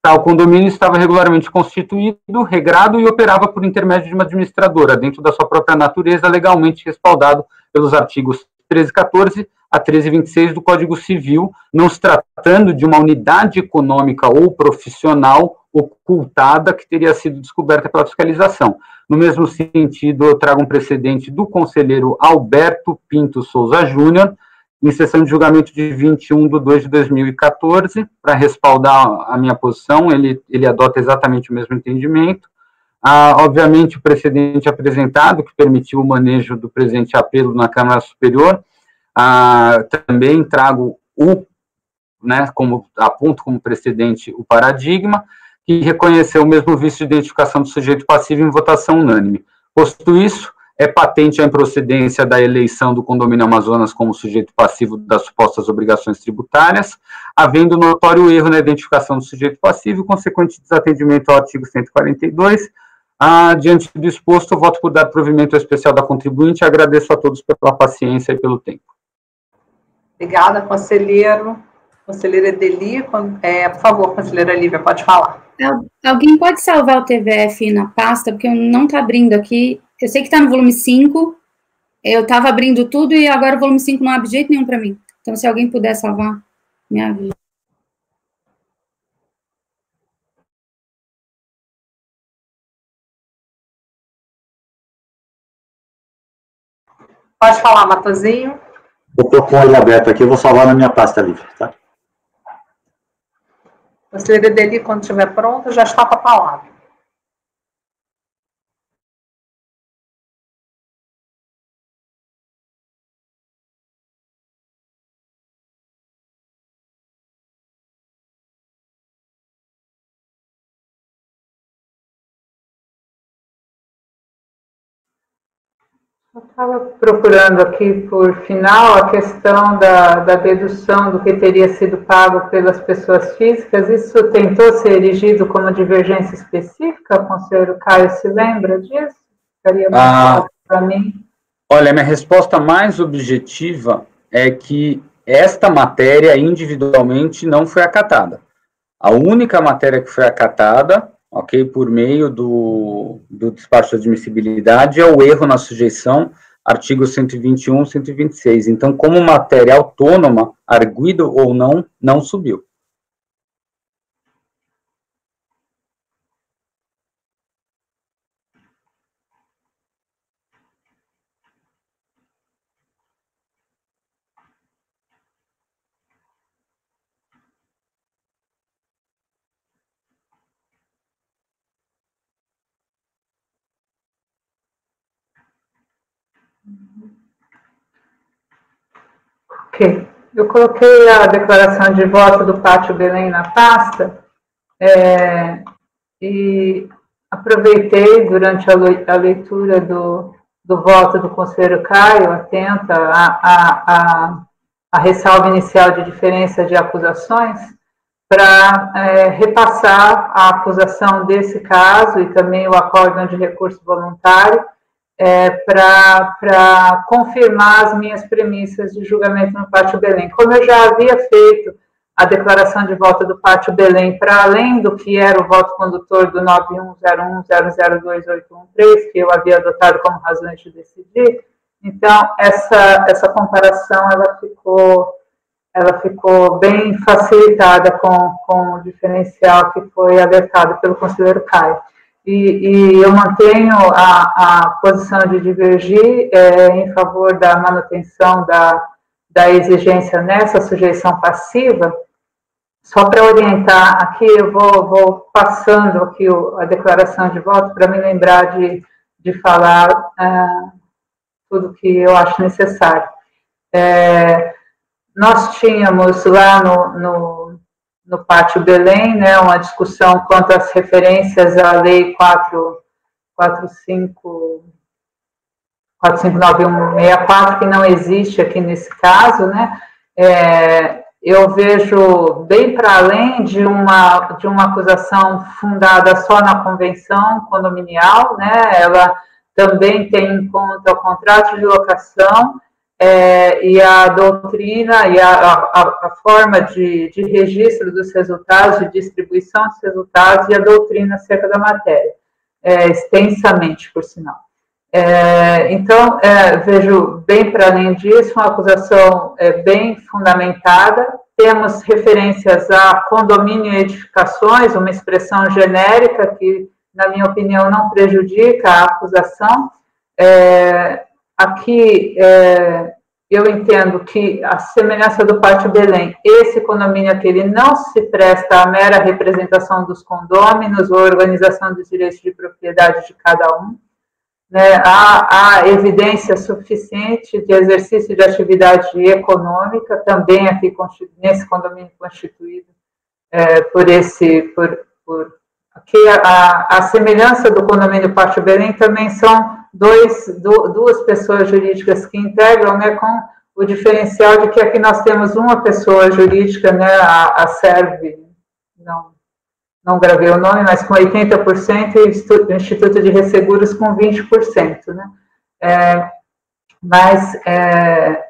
[SPEAKER 3] tal condomínio estava regularmente constituído, regrado e operava por intermédio de uma administradora, dentro da sua própria natureza, legalmente respaldado pelos artigos 13 e 14 a 1326 do Código Civil, não se tratando de uma unidade econômica ou profissional ocultada que teria sido descoberta pela fiscalização. No mesmo sentido, eu trago um precedente do conselheiro Alberto Pinto Souza Júnior, em sessão de julgamento de 21 de 2 de 2014, para respaldar a minha posição, ele, ele adota exatamente o mesmo entendimento. Ah, obviamente, o precedente apresentado, que permitiu o manejo do presente apelo na Câmara Superior, ah, também trago o, né, como aponto como precedente o paradigma, que reconheceu o mesmo vício de identificação do sujeito passivo em votação unânime. Posto isso, é patente a improcedência da eleição do condomínio Amazonas como sujeito passivo das supostas obrigações tributárias, havendo notório erro na identificação do sujeito passivo e consequente desatendimento ao artigo 142. Ah, diante do exposto, voto por dar provimento especial da contribuinte e agradeço a todos pela paciência e pelo tempo.
[SPEAKER 4] Obrigada, conselheiro. Conselheira Edeli, é, por favor, conselheira Lívia, pode falar.
[SPEAKER 7] Alguém pode salvar o TVF na pasta, porque eu não está abrindo aqui. Eu sei que está no volume 5, eu estava abrindo tudo e agora o volume 5 não abre de jeito nenhum para mim. Então, se alguém puder salvar, me avisa.
[SPEAKER 4] Pode falar, Matozinho.
[SPEAKER 8] Eu estou com o olho aberto aqui, eu vou salvar na minha pasta livre, tá?
[SPEAKER 4] Conselheira Deli, quando estiver pronto, já está com a palavra. Eu estava procurando aqui, por final, a questão da, da dedução do que teria sido pago pelas pessoas físicas. Isso tentou ser erigido como divergência específica? O conselheiro Caio se lembra disso? Ficaria mais ah, para mim.
[SPEAKER 3] Olha, minha resposta mais objetiva é que esta matéria individualmente não foi acatada. A única matéria que foi acatada ok, por meio do, do despacho de admissibilidade, é o erro na sujeição artigo 121, 126. Então, como matéria autônoma, arguido ou não, não subiu.
[SPEAKER 4] Ok. Eu coloquei a declaração de voto do Pátio Belém na pasta é, e aproveitei durante a leitura do, do voto do conselheiro Caio, atenta à, à, à, ressalva inicial de diferença de acusações, para é, repassar a acusação desse caso e também o acórdão de recurso voluntário é, para confirmar as minhas premissas de julgamento no Pátio Belém. Como eu já havia feito a declaração de volta do Pátio Belém, para além do que era o voto condutor do 9101002813, que eu havia adotado como razões de decidir, então essa, essa comparação ela ficou, ela ficou bem facilitada com, com o diferencial que foi alertado pelo conselheiro Caio e, e eu mantenho a, a, posição de divergir é, em favor da manutenção da, da exigência nessa sujeição passiva. Só para orientar aqui, eu vou, vou passando aqui o, a declaração de voto para me lembrar de, de falar é, tudo que eu acho necessário. É, nós tínhamos lá no, no no Pátio Belém, né, uma discussão quanto às referências à Lei 4, 45, 459164, que não existe aqui nesse caso, né, é, eu vejo bem para além de uma, de uma acusação fundada só na convenção condominial, né, ela também tem em conta o contrato de locação, é, e a doutrina e a, a, a forma de, de, registro dos resultados, de distribuição dos resultados e a doutrina acerca da matéria, é, extensamente, por sinal. É, então, é, vejo bem para além disso, uma acusação é, bem fundamentada. Temos referências a condomínio e edificações, uma expressão genérica que, na minha opinião, não prejudica a acusação. É, Aqui, é, eu entendo que a semelhança do Pátio Belém, esse condomínio aqui, ele não se presta à mera representação dos condôminos ou organização dos direitos de propriedade de cada um. Né? Há, há evidência suficiente de exercício de atividade econômica, também aqui nesse condomínio constituído é, por esse, por, por aqui a, a semelhança do condomínio Pátio Belém também são dois, duas pessoas jurídicas que integram, né, com o diferencial de que aqui nós temos uma pessoa jurídica, né, a, a Serve, não, não gravei o nome, mas com 80% e o Instituto de Resseguros com 20%, né. É, mas é,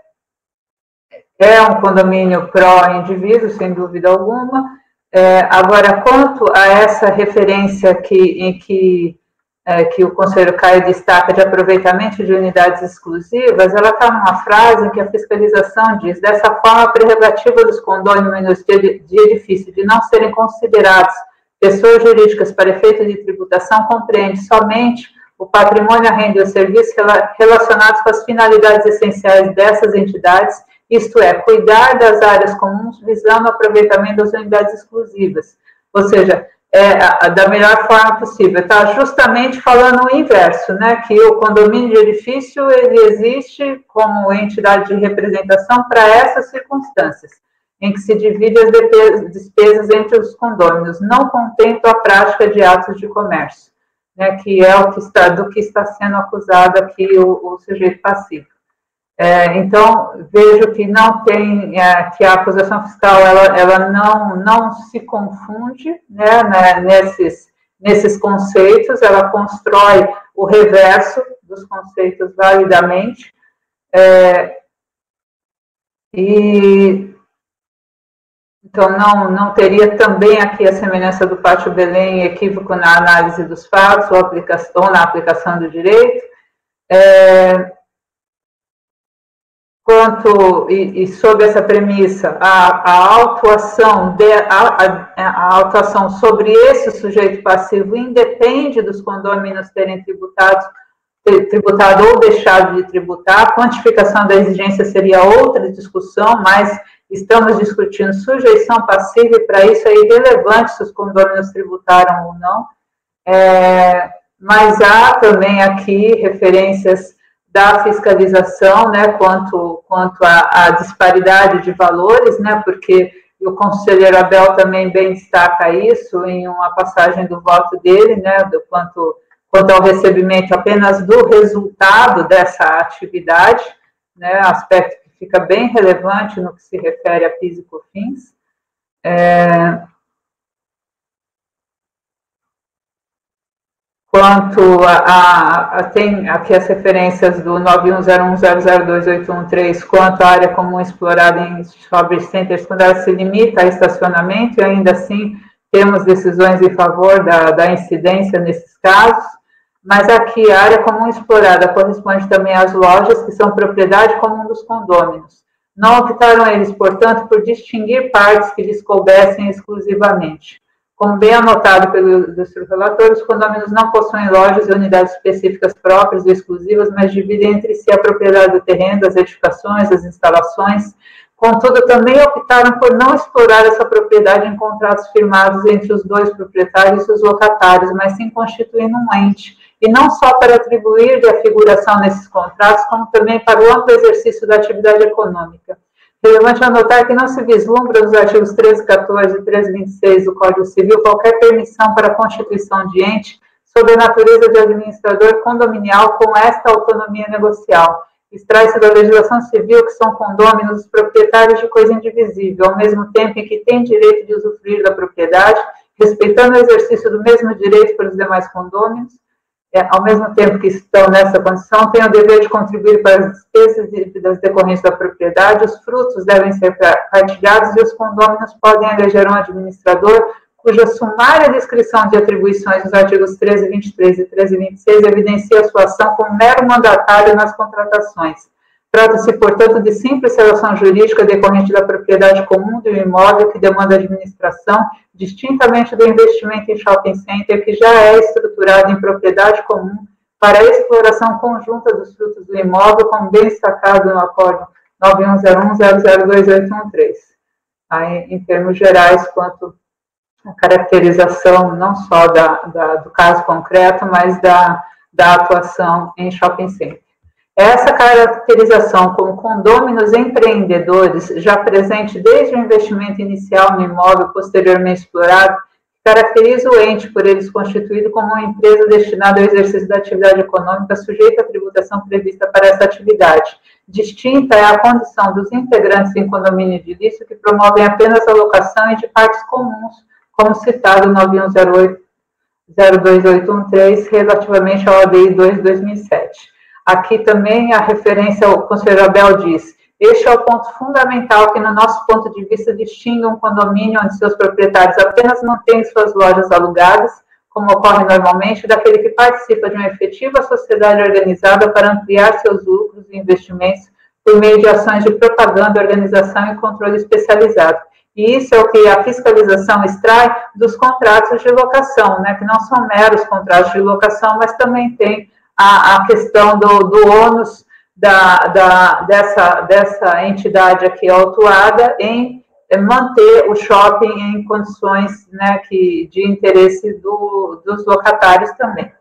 [SPEAKER 4] é um condomínio pró-indivíduo, sem dúvida alguma. É, agora, quanto a essa referência que, em que é, que o conselheiro Caio destaca de aproveitamento de unidades exclusivas, ela está numa frase em que a fiscalização diz, dessa forma, a prerrogativa dos condôminos de, de edifício de não serem considerados pessoas jurídicas para efeito de tributação compreende somente o patrimônio, a renda e os serviços relacionados com as finalidades essenciais dessas entidades, isto é, cuidar das áreas comuns visando o aproveitamento das unidades exclusivas. Ou seja, é, da melhor forma possível. Está justamente falando o inverso, né? Que o condomínio de edifício ele existe como entidade de representação para essas circunstâncias, em que se divide as despesas entre os condôminos, não contempla a prática de atos de comércio, né? Que é o que está do que está sendo acusado aqui o, o sujeito passivo. É, então, vejo que não tem, é, que a acusação fiscal, ela, ela não, não se confunde né, né, nesses, nesses conceitos, ela constrói o reverso dos conceitos validamente, é, e então não, não teria também aqui a semelhança do Pátio Belém equívoco na análise dos fatos ou, aplicação, ou na aplicação do direito, é, quanto, e, e sob essa premissa, a, a autuação, de, a, a, a, autuação sobre esse sujeito passivo independe dos condôminos terem tributado, tributado ou deixado de tributar, a quantificação da exigência seria outra discussão, mas estamos discutindo sujeição passiva e para isso é irrelevante se os condôminos tributaram ou não, é, mas há também aqui referências da fiscalização, né, quanto, quanto à, disparidade de valores, né, porque o conselheiro Abel também bem destaca isso em uma passagem do voto dele, né, do quanto, quanto ao recebimento apenas do resultado dessa atividade, né, aspecto que fica bem relevante no que se refere a PIS e COFINS. É, quanto a, a, tem aqui as referências do 9101002813, quanto à área comum explorada em shopping centers, quando ela se limita a estacionamento, e ainda assim temos decisões em favor da, da incidência nesses casos, mas aqui a área comum explorada corresponde também às lojas que são propriedade comum dos condôminos. Não optaram eles, portanto, por distinguir partes que lhes coubessem exclusivamente. Como bem anotado pelo seu relator, os condôminos não possuem lojas e unidades específicas próprias ou exclusivas, mas dividem entre si a propriedade do terreno, das edificações, das instalações. Contudo, também optaram por não explorar essa propriedade em contratos firmados entre os dois proprietários e seus locatários, mas sim constituindo um ente, e não só para atribuir-lhe a figuração nesses contratos, como também para o amplo exercício da atividade econômica. Relevante anotar que não se vislumbra nos artigos 13, 14 e 13, 26 do Código Civil qualquer permissão para a constituição de ente sob a natureza de administrador condominial com esta autonomia negocial. Extrai-se da legislação civil que são condôminos os proprietários de coisa indivisível, ao mesmo tempo em que têm direito de usufruir da propriedade, respeitando o exercício do mesmo direito pelos demais condôminos, ao mesmo tempo que estão nessa condição, têm o dever de contribuir para as despesas das decorrentes da propriedade, os frutos devem ser partilhados e os condôminos podem eleger um administrador cuja sumária descrição de atribuições nos artigos 13, 23 e 13 e 26 evidencia sua ação como mero mandatário nas contratações. Trata-se, portanto, de simples relação jurídica decorrente da propriedade comum do imóvel que demanda administração, distintamente do investimento em shopping center, que já é estruturado em propriedade comum para a exploração conjunta dos frutos do imóvel, como bem destacado no acordo 9101002813. Aí, em termos gerais, quanto à caracterização não só da, da, do caso concreto, mas da, da atuação em shopping center. Essa caracterização como condôminos empreendedores, já presente desde o investimento inicial no imóvel posteriormente explorado, caracteriza o ente por eles constituído como uma empresa destinada ao exercício da atividade econômica sujeita à tributação prevista para essa atividade. Distinta é a condição dos integrantes em condomínio de ilícito que promovem apenas a locação e de partes comuns, como citado no 9108 02813, relativamente ao ADI 2 2007. Aqui também a referência ao conselheiro Abel diz: este é o ponto fundamental que, no nosso ponto de vista, distingue um condomínio onde seus proprietários apenas mantêm suas lojas alugadas, como ocorre normalmente, daquele que participa de uma efetiva sociedade organizada para ampliar seus lucros e investimentos por meio de ações de propaganda, organização e controle especializado. E isso é o que a fiscalização extrai dos contratos de locação, né, que não são meros contratos de locação, mas também tem a, a questão do, do ônus da, da, dessa, dessa entidade aqui autuada em manter o shopping em condições né, que, de interesse do, dos locatários também.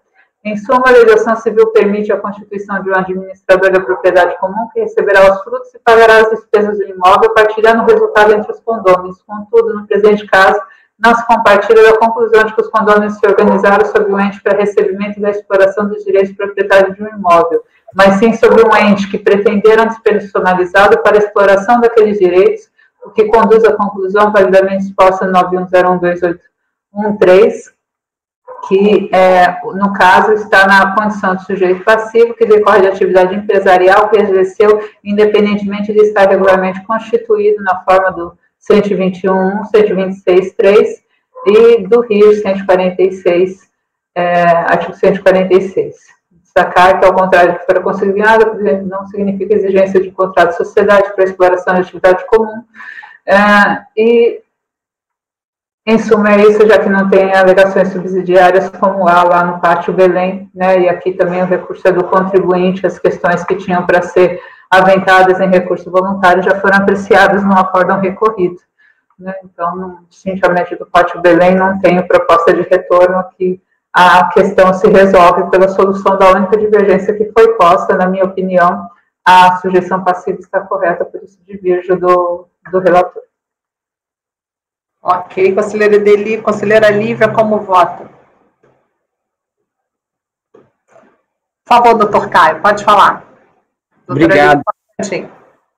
[SPEAKER 4] Em suma, a legislação civil permite a constituição de um administrador da propriedade comum que receberá os frutos e pagará as despesas do imóvel, partilhando o resultado entre os condôminos. Contudo, no presente caso, não se compartilha da conclusão de que os condôminos se organizaram sob um ente para recebimento da exploração dos direitos proprietários de um imóvel, mas sim sobre um ente que pretenderam despersonalizado para exploração daqueles direitos, o que conduz à conclusão validamente exposta no 91012813, que, é, no caso, está na condição de sujeito passivo, que decorre de atividade empresarial que exerceu independentemente de estar regularmente constituído na forma do 121, 126, 3 e do Rio 146, é, artigo 146. destacar que, ao contrário do que foi consignado, não significa exigência de contrato de sociedade para exploração de atividade comum. É, e, em suma, é isso, já que não tem alegações subsidiárias como há lá no Pátio Belém, né, e aqui também o recurso é do contribuinte, as questões que tinham para ser aventadas em recurso voluntário já foram apreciadas no acórdão recorrido. Né, então, no do Pátio Belém não tem proposta de retorno que a questão se resolve pela solução da única divergência que foi posta, na minha opinião, a sujeição passiva está correta, por isso divirjo do, do relator.
[SPEAKER 2] Ok, conselheira Deli, conselheira Lívia, como vota? Por favor, doutor Caio, pode falar.
[SPEAKER 3] Obrigado.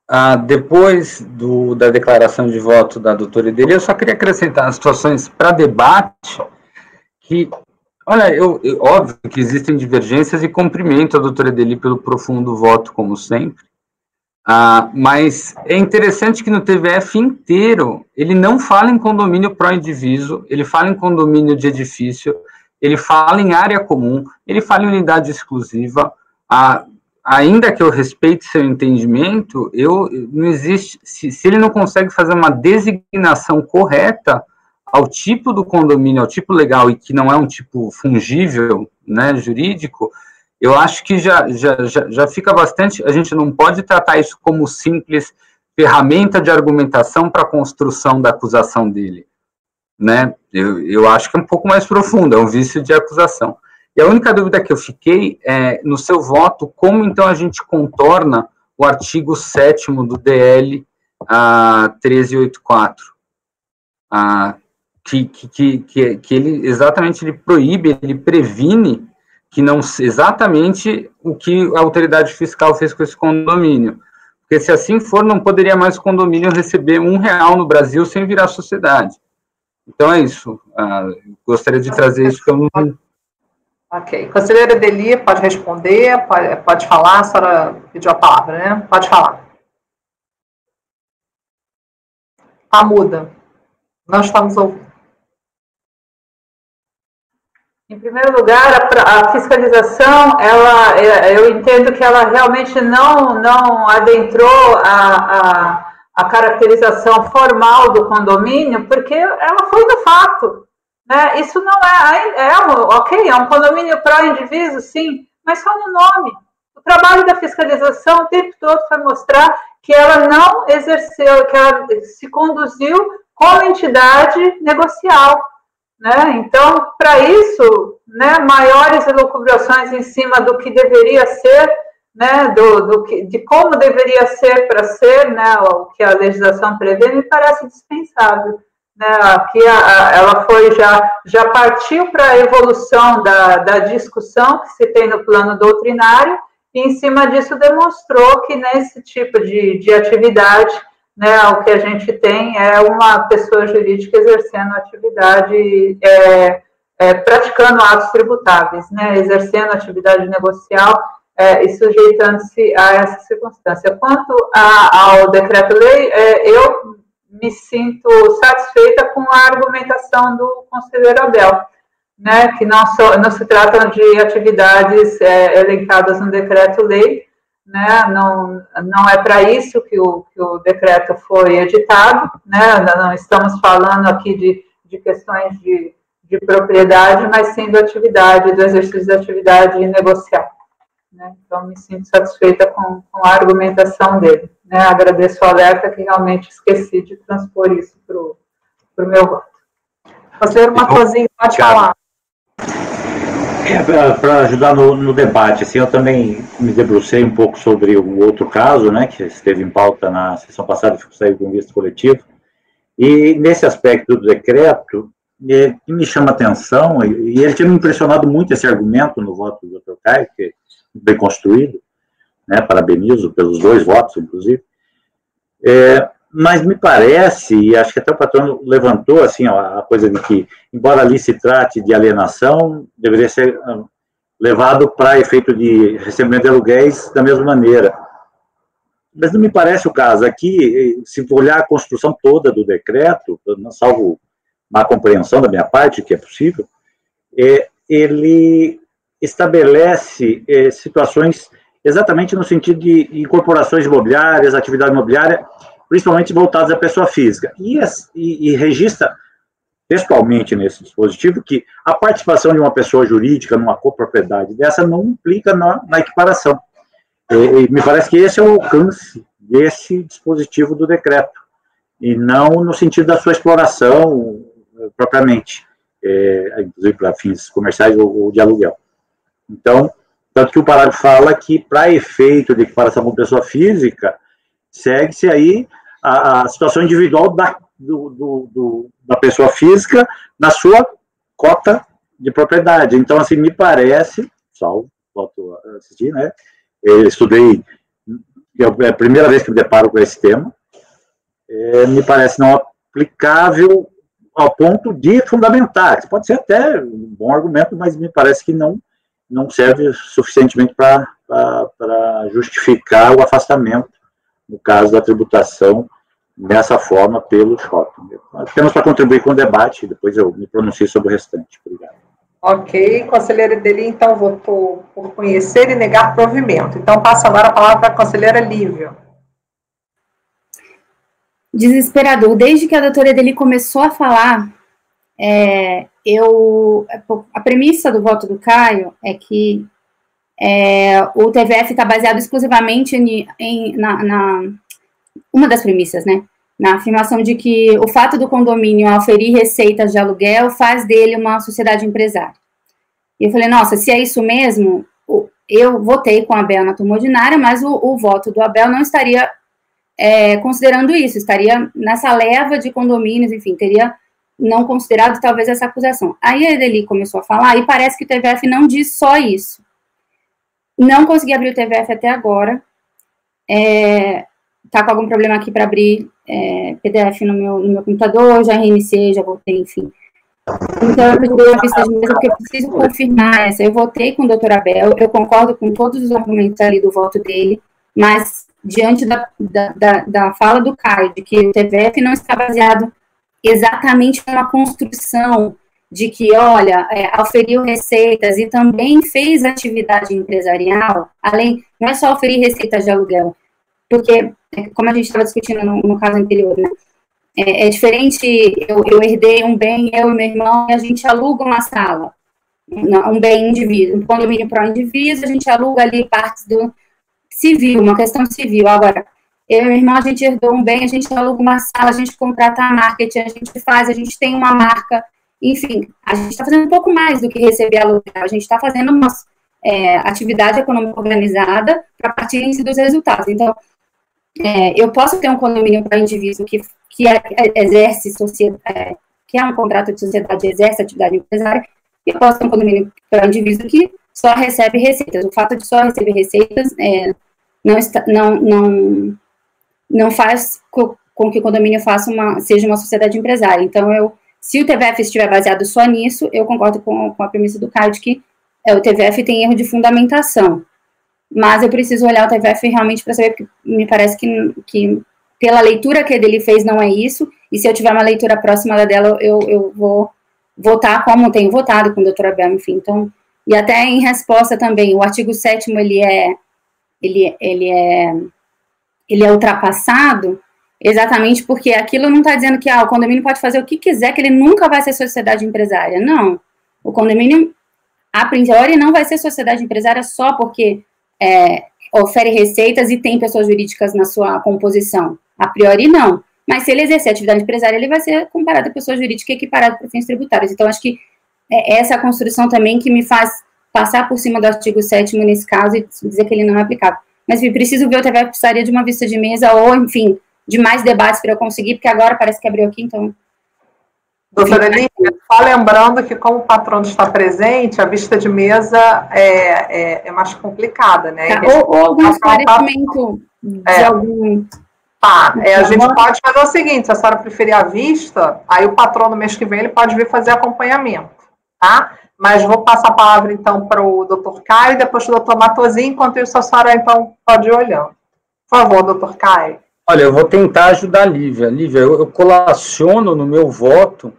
[SPEAKER 3] Ah, depois do, da declaração de voto da doutora Edeli, eu só queria acrescentar as situações para debate que Olha, eu, eu, óbvio que existem divergências e cumprimento a doutora Deli pelo profundo voto, como sempre. Ah, mas é interessante que no TVF inteiro ele não fala em condomínio pró-indiviso, ele fala em condomínio de edifício, ele fala em área comum, ele fala em unidade exclusiva. Ah, ainda que eu respeite seu entendimento, eu não existe. Se, se ele não consegue fazer uma designação correta ao tipo do condomínio, ao tipo legal e que não é um tipo fungível, né, jurídico, eu acho que já, já, já, já fica bastante. A gente não pode tratar isso como simples ferramenta de argumentação para a construção da acusação dele, né? Eu, eu acho que é um pouco mais profundo, é um vício de acusação. E a única dúvida que eu fiquei é, no seu voto, como então a gente contorna o artigo 7 do DL a 1384? Ah, que, que, que, que ele exatamente ele proíbe, ele previne que não exatamente o que a autoridade fiscal fez com esse condomínio. Porque se assim for, não poderia mais o condomínio receber um real no Brasil sem virar sociedade. Então é isso. Ah, gostaria de trazer isso não.
[SPEAKER 2] Ok. Conselheira Deli, pode responder, pode, pode falar, a senhora pediu a palavra, né? Pode falar. Tá muda. Não estamos ouvindo.
[SPEAKER 4] Em primeiro lugar, a, a, fiscalização, ela, é, eu entendo que ela realmente não, não adentrou a, a, a caracterização formal do condomínio, porque ela foi do fato. Né? Isso não é, é, é ok, é um condomínio pró-indivíduo, sim, mas só no nome. O trabalho da fiscalização o tempo todo foi mostrar que ela não exerceu, que ela se conduziu como entidade negocial. Né? Então, para isso, né, maiores elucubrações em cima do que deveria ser, né, do, do que, de como deveria ser para ser, né, o que a legislação prevê, me parece dispensável. Né? Aqui a, a, ela foi já, já partiu para a evolução da, da discussão que se tem no plano doutrinário, e em cima disso demonstrou que nesse tipo de, de atividade né, o que a gente tem é uma pessoa jurídica exercendo atividade, é, é, praticando atos tributáveis, né, exercendo atividade negocial é, e sujeitando-se a essa circunstância. Quanto a, ao decreto-lei, é, eu me sinto satisfeita com a argumentação do conselheiro Abel, né, que não, so, não se tratam de atividades é, elencadas no decreto-lei, né, não, não é para isso que o, que o decreto foi editado, né, não estamos falando aqui de, de questões de, de propriedade, mas sim da atividade, do exercício da atividade negocial. Né, então, me sinto satisfeita com, com a argumentação dele. Né, agradeço o alerta que realmente esqueci de transpor isso para o meu voto.
[SPEAKER 2] Conselheiro Matosinho, pode falar.
[SPEAKER 8] É, para ajudar no, no, debate, assim, eu também me debrucei um pouco sobre o outro caso, né, que esteve em pauta na sessão passada, que saiu com visto coletivo, e nesse aspecto do decreto, é, que me chama atenção, e, e ele tinha me impressionado muito esse argumento no voto do Dr. Caio, que bem construído, né, parabenizo pelos dois votos, inclusive, é, mas me parece, e acho que até o patrono levantou assim a coisa de que, embora ali se trate de alienação, deveria ser ah, levado para efeito de recebimento de aluguéis da mesma maneira. Mas não me parece o caso. Aqui, se olhar a construção toda do decreto, salvo uma compreensão da minha parte, que é possível, é, ele estabelece é, situações exatamente no sentido de incorporações imobiliárias, atividade imobiliária, principalmente voltadas à pessoa física. E, e, e registra textualmente nesse dispositivo que a participação de uma pessoa jurídica numa copropriedade dessa não implica na, na equiparação. E, e me parece que esse é o alcance desse dispositivo do decreto, e não no sentido da sua exploração eh, propriamente, é, inclusive para fins comerciais ou, ou de aluguel. Então, tanto que o parágrafo fala que, para efeito de equiparação com pessoa física, segue-se aí a, a, situação individual da, do, do, do, da pessoa física na sua cota de propriedade. Então, assim, me parece, só volto a assistir, né? Eu estudei, é a primeira vez que me deparo com esse tema, é, me parece não aplicável ao ponto de fundamentar. Pode ser até um bom argumento, mas me parece que não não serve suficientemente para justificar o afastamento, no caso da tributação, dessa forma pelo shopping. Apenas para contribuir com o debate, depois eu me pronuncio sobre o restante. Obrigado.
[SPEAKER 4] Ok, conselheira Deli, então, votou por conhecer e negar provimento. Então, passo agora a palavra para a conselheira Lívia.
[SPEAKER 7] Desesperador. Desde que a doutora Deli começou a falar, é, eu, a premissa do voto do Caio é que é, o TVF está baseado exclusivamente em, em na, na, uma das premissas, né? Na afirmação de que o fato do condomínio oferir receitas de aluguel faz dele uma sociedade empresária. E eu falei, nossa, se é isso mesmo, eu votei com a Abel na turma ordinária, mas o, o voto do Abel não estaria é, considerando isso, estaria nessa leva de condomínios, enfim, teria não considerado talvez essa acusação. Aí a Edeli começou a falar e parece que o TVF não diz só isso. Não consegui abrir o TVF até agora. É, tá com algum problema aqui para abrir é, PDF no meu, no meu computador, já reiniciei, já voltei, enfim. Então, eu pedi a vista de mesa porque eu preciso confirmar essa. Eu votei com o doutor Abel, eu concordo com todos os argumentos ali do voto dele, mas diante da, da, da, da fala do Caio, de que o TVF não está baseado exatamente uma construção de que, olha, é, oferiu receitas e também fez atividade empresarial, além, não é só oferir receitas de aluguel, porque, é, como a gente estava discutindo no, no, caso anterior, né, é, é diferente, eu, eu, herdei um bem, eu e meu irmão, e a gente aluga uma sala, um bem indivíduo, um condomínio para o indivíduo, a gente aluga ali partes do civil, uma questão civil. Agora, eu e meu irmão, a gente herdou um bem, a gente aluga uma sala, a gente contrata a marketing, a gente faz, a gente tem uma marca, enfim, a gente está fazendo um pouco mais do que receber aluguel, a gente está fazendo uma é, atividade econômica organizada para partir dos resultados. Então, é, eu posso ter um condomínio para indivíduo que, que é, é, exerce sociedade, é, que é um contrato de sociedade, exerce atividade empresária, e eu posso ter um condomínio para indivíduo que só recebe receitas. O fato de só receber receitas é, não, está, não, não não faz com que o condomínio faça uma, seja uma sociedade empresária. Então, eu, se o TVF estiver baseado só nisso, eu concordo com, com a premissa do Caio de que é, o TVF tem erro de fundamentação. Mas eu preciso olhar o TVF realmente para saber, porque me parece que, que pela leitura que ele fez não é isso, e se eu tiver uma leitura próxima da dela, eu, eu vou votar como tenho votado com a doutora Bel, enfim, então, e até em resposta também, o artigo 7 ele é, ele, ele é ele é ultrapassado exatamente porque aquilo não está dizendo que ah, o condomínio pode fazer o que quiser, que ele nunca vai ser sociedade empresária. Não. O condomínio, a priori, não vai ser sociedade empresária só porque é, ofere receitas e tem pessoas jurídicas na sua composição. A priori, não. Mas se ele exercer atividade empresária, ele vai ser comparado a pessoa jurídica equiparada para fins tributários. Então, acho que é essa construção também que me faz passar por cima do artigo 7 nesse caso e dizer que ele não é aplicável mas me preciso ver o TV, precisaria de uma vista de mesa ou, enfim, de mais debates para eu conseguir, porque agora parece que abriu aqui, então.
[SPEAKER 4] Doutora Lívia, só lembrando que, como o patrono está presente, a vista de mesa é, é, é mais complicada, né?
[SPEAKER 7] Tá, ou, ou algum esclarecimento de é. algum.
[SPEAKER 4] Tá, é, a gente pode fazer o seguinte: se a senhora preferir a vista, aí o patrono mês que vem ele pode vir fazer acompanhamento, tá? Mas vou passar a palavra, então, para o doutor Caio depois o doutor Matosinho, enquanto isso a senhora, então, pode ir olhando. Por favor, doutor Caio.
[SPEAKER 3] Olha, eu vou tentar ajudar a Lívia. Lívia, eu, eu colaciono no meu voto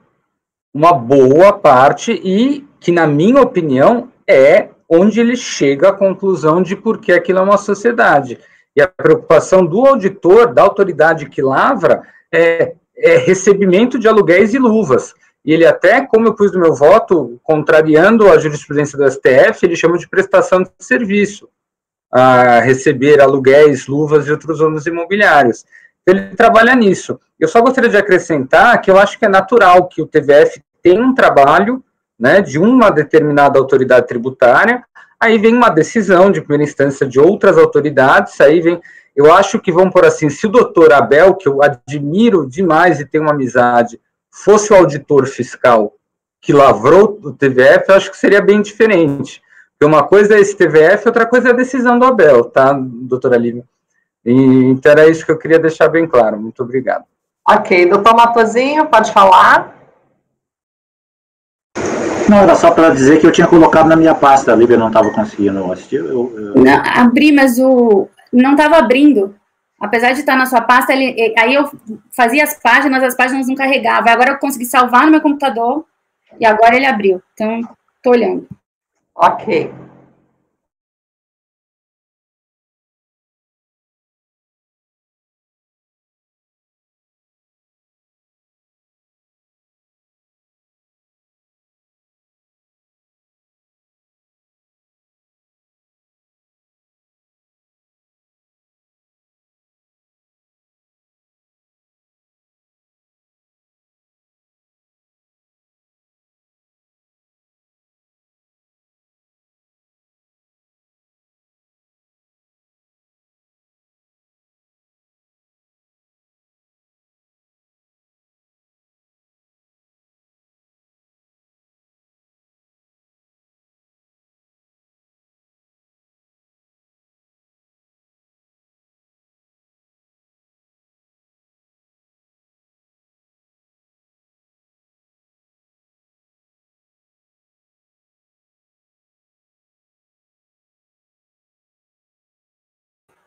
[SPEAKER 3] uma boa parte e que, na minha opinião, é onde ele chega à conclusão de por que aquilo é uma sociedade. E a preocupação do auditor, da autoridade que lavra, é, é recebimento de aluguéis e luvas. E ele até, como eu pus no meu voto, contrariando a jurisprudência do STF, ele chama de prestação de serviço, a receber aluguéis, luvas e outros ônus imobiliários. Então, ele trabalha nisso. Eu só gostaria de acrescentar que eu acho que é natural que o TVF tenha um trabalho né, de uma determinada autoridade tributária, aí vem uma decisão de primeira instância de outras autoridades, aí vem, eu acho que vamos por assim, se o doutor Abel, que eu admiro demais e tenho uma amizade, fosse o auditor fiscal que lavrou o TVF, eu acho que seria bem diferente. Porque uma coisa é esse TVF, outra coisa é a decisão do Abel, tá, doutora Lívia? E, então era isso que eu queria deixar bem claro. Muito obrigado.
[SPEAKER 4] Ok, doutor Matozinho, pode falar?
[SPEAKER 8] Não, era só para dizer que eu tinha colocado na minha pasta, a Lívia não estava conseguindo assistir. Eu, eu...
[SPEAKER 7] Não, abri, mas o não estava abrindo. Apesar de estar na sua pasta, ele, aí eu fazia as páginas, as páginas não carregavam. Agora eu consegui salvar no meu computador e agora ele abriu. Então, estou olhando.
[SPEAKER 4] Ok.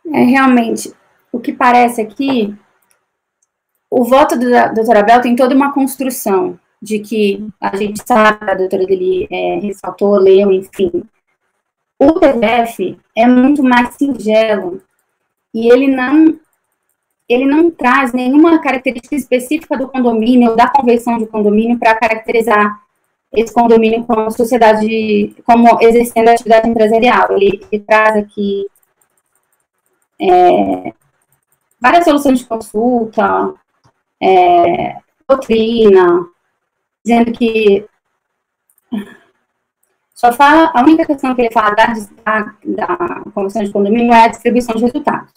[SPEAKER 7] É, realmente, o que parece aqui, o voto da doutora Abel tem toda uma construção de que a gente sabe, a doutora dele é, ressaltou, leu, enfim. O TDF é muito mais singelo e ele não ele não traz nenhuma característica específica do condomínio da convenção de condomínio para caracterizar esse condomínio como sociedade, como exercendo atividade empresarial. Ele, ele traz aqui é, várias soluções de consulta, é, doutrina, dizendo que só fala, a única questão que ele fala da, da, da convenção de condomínio é a distribuição de resultados,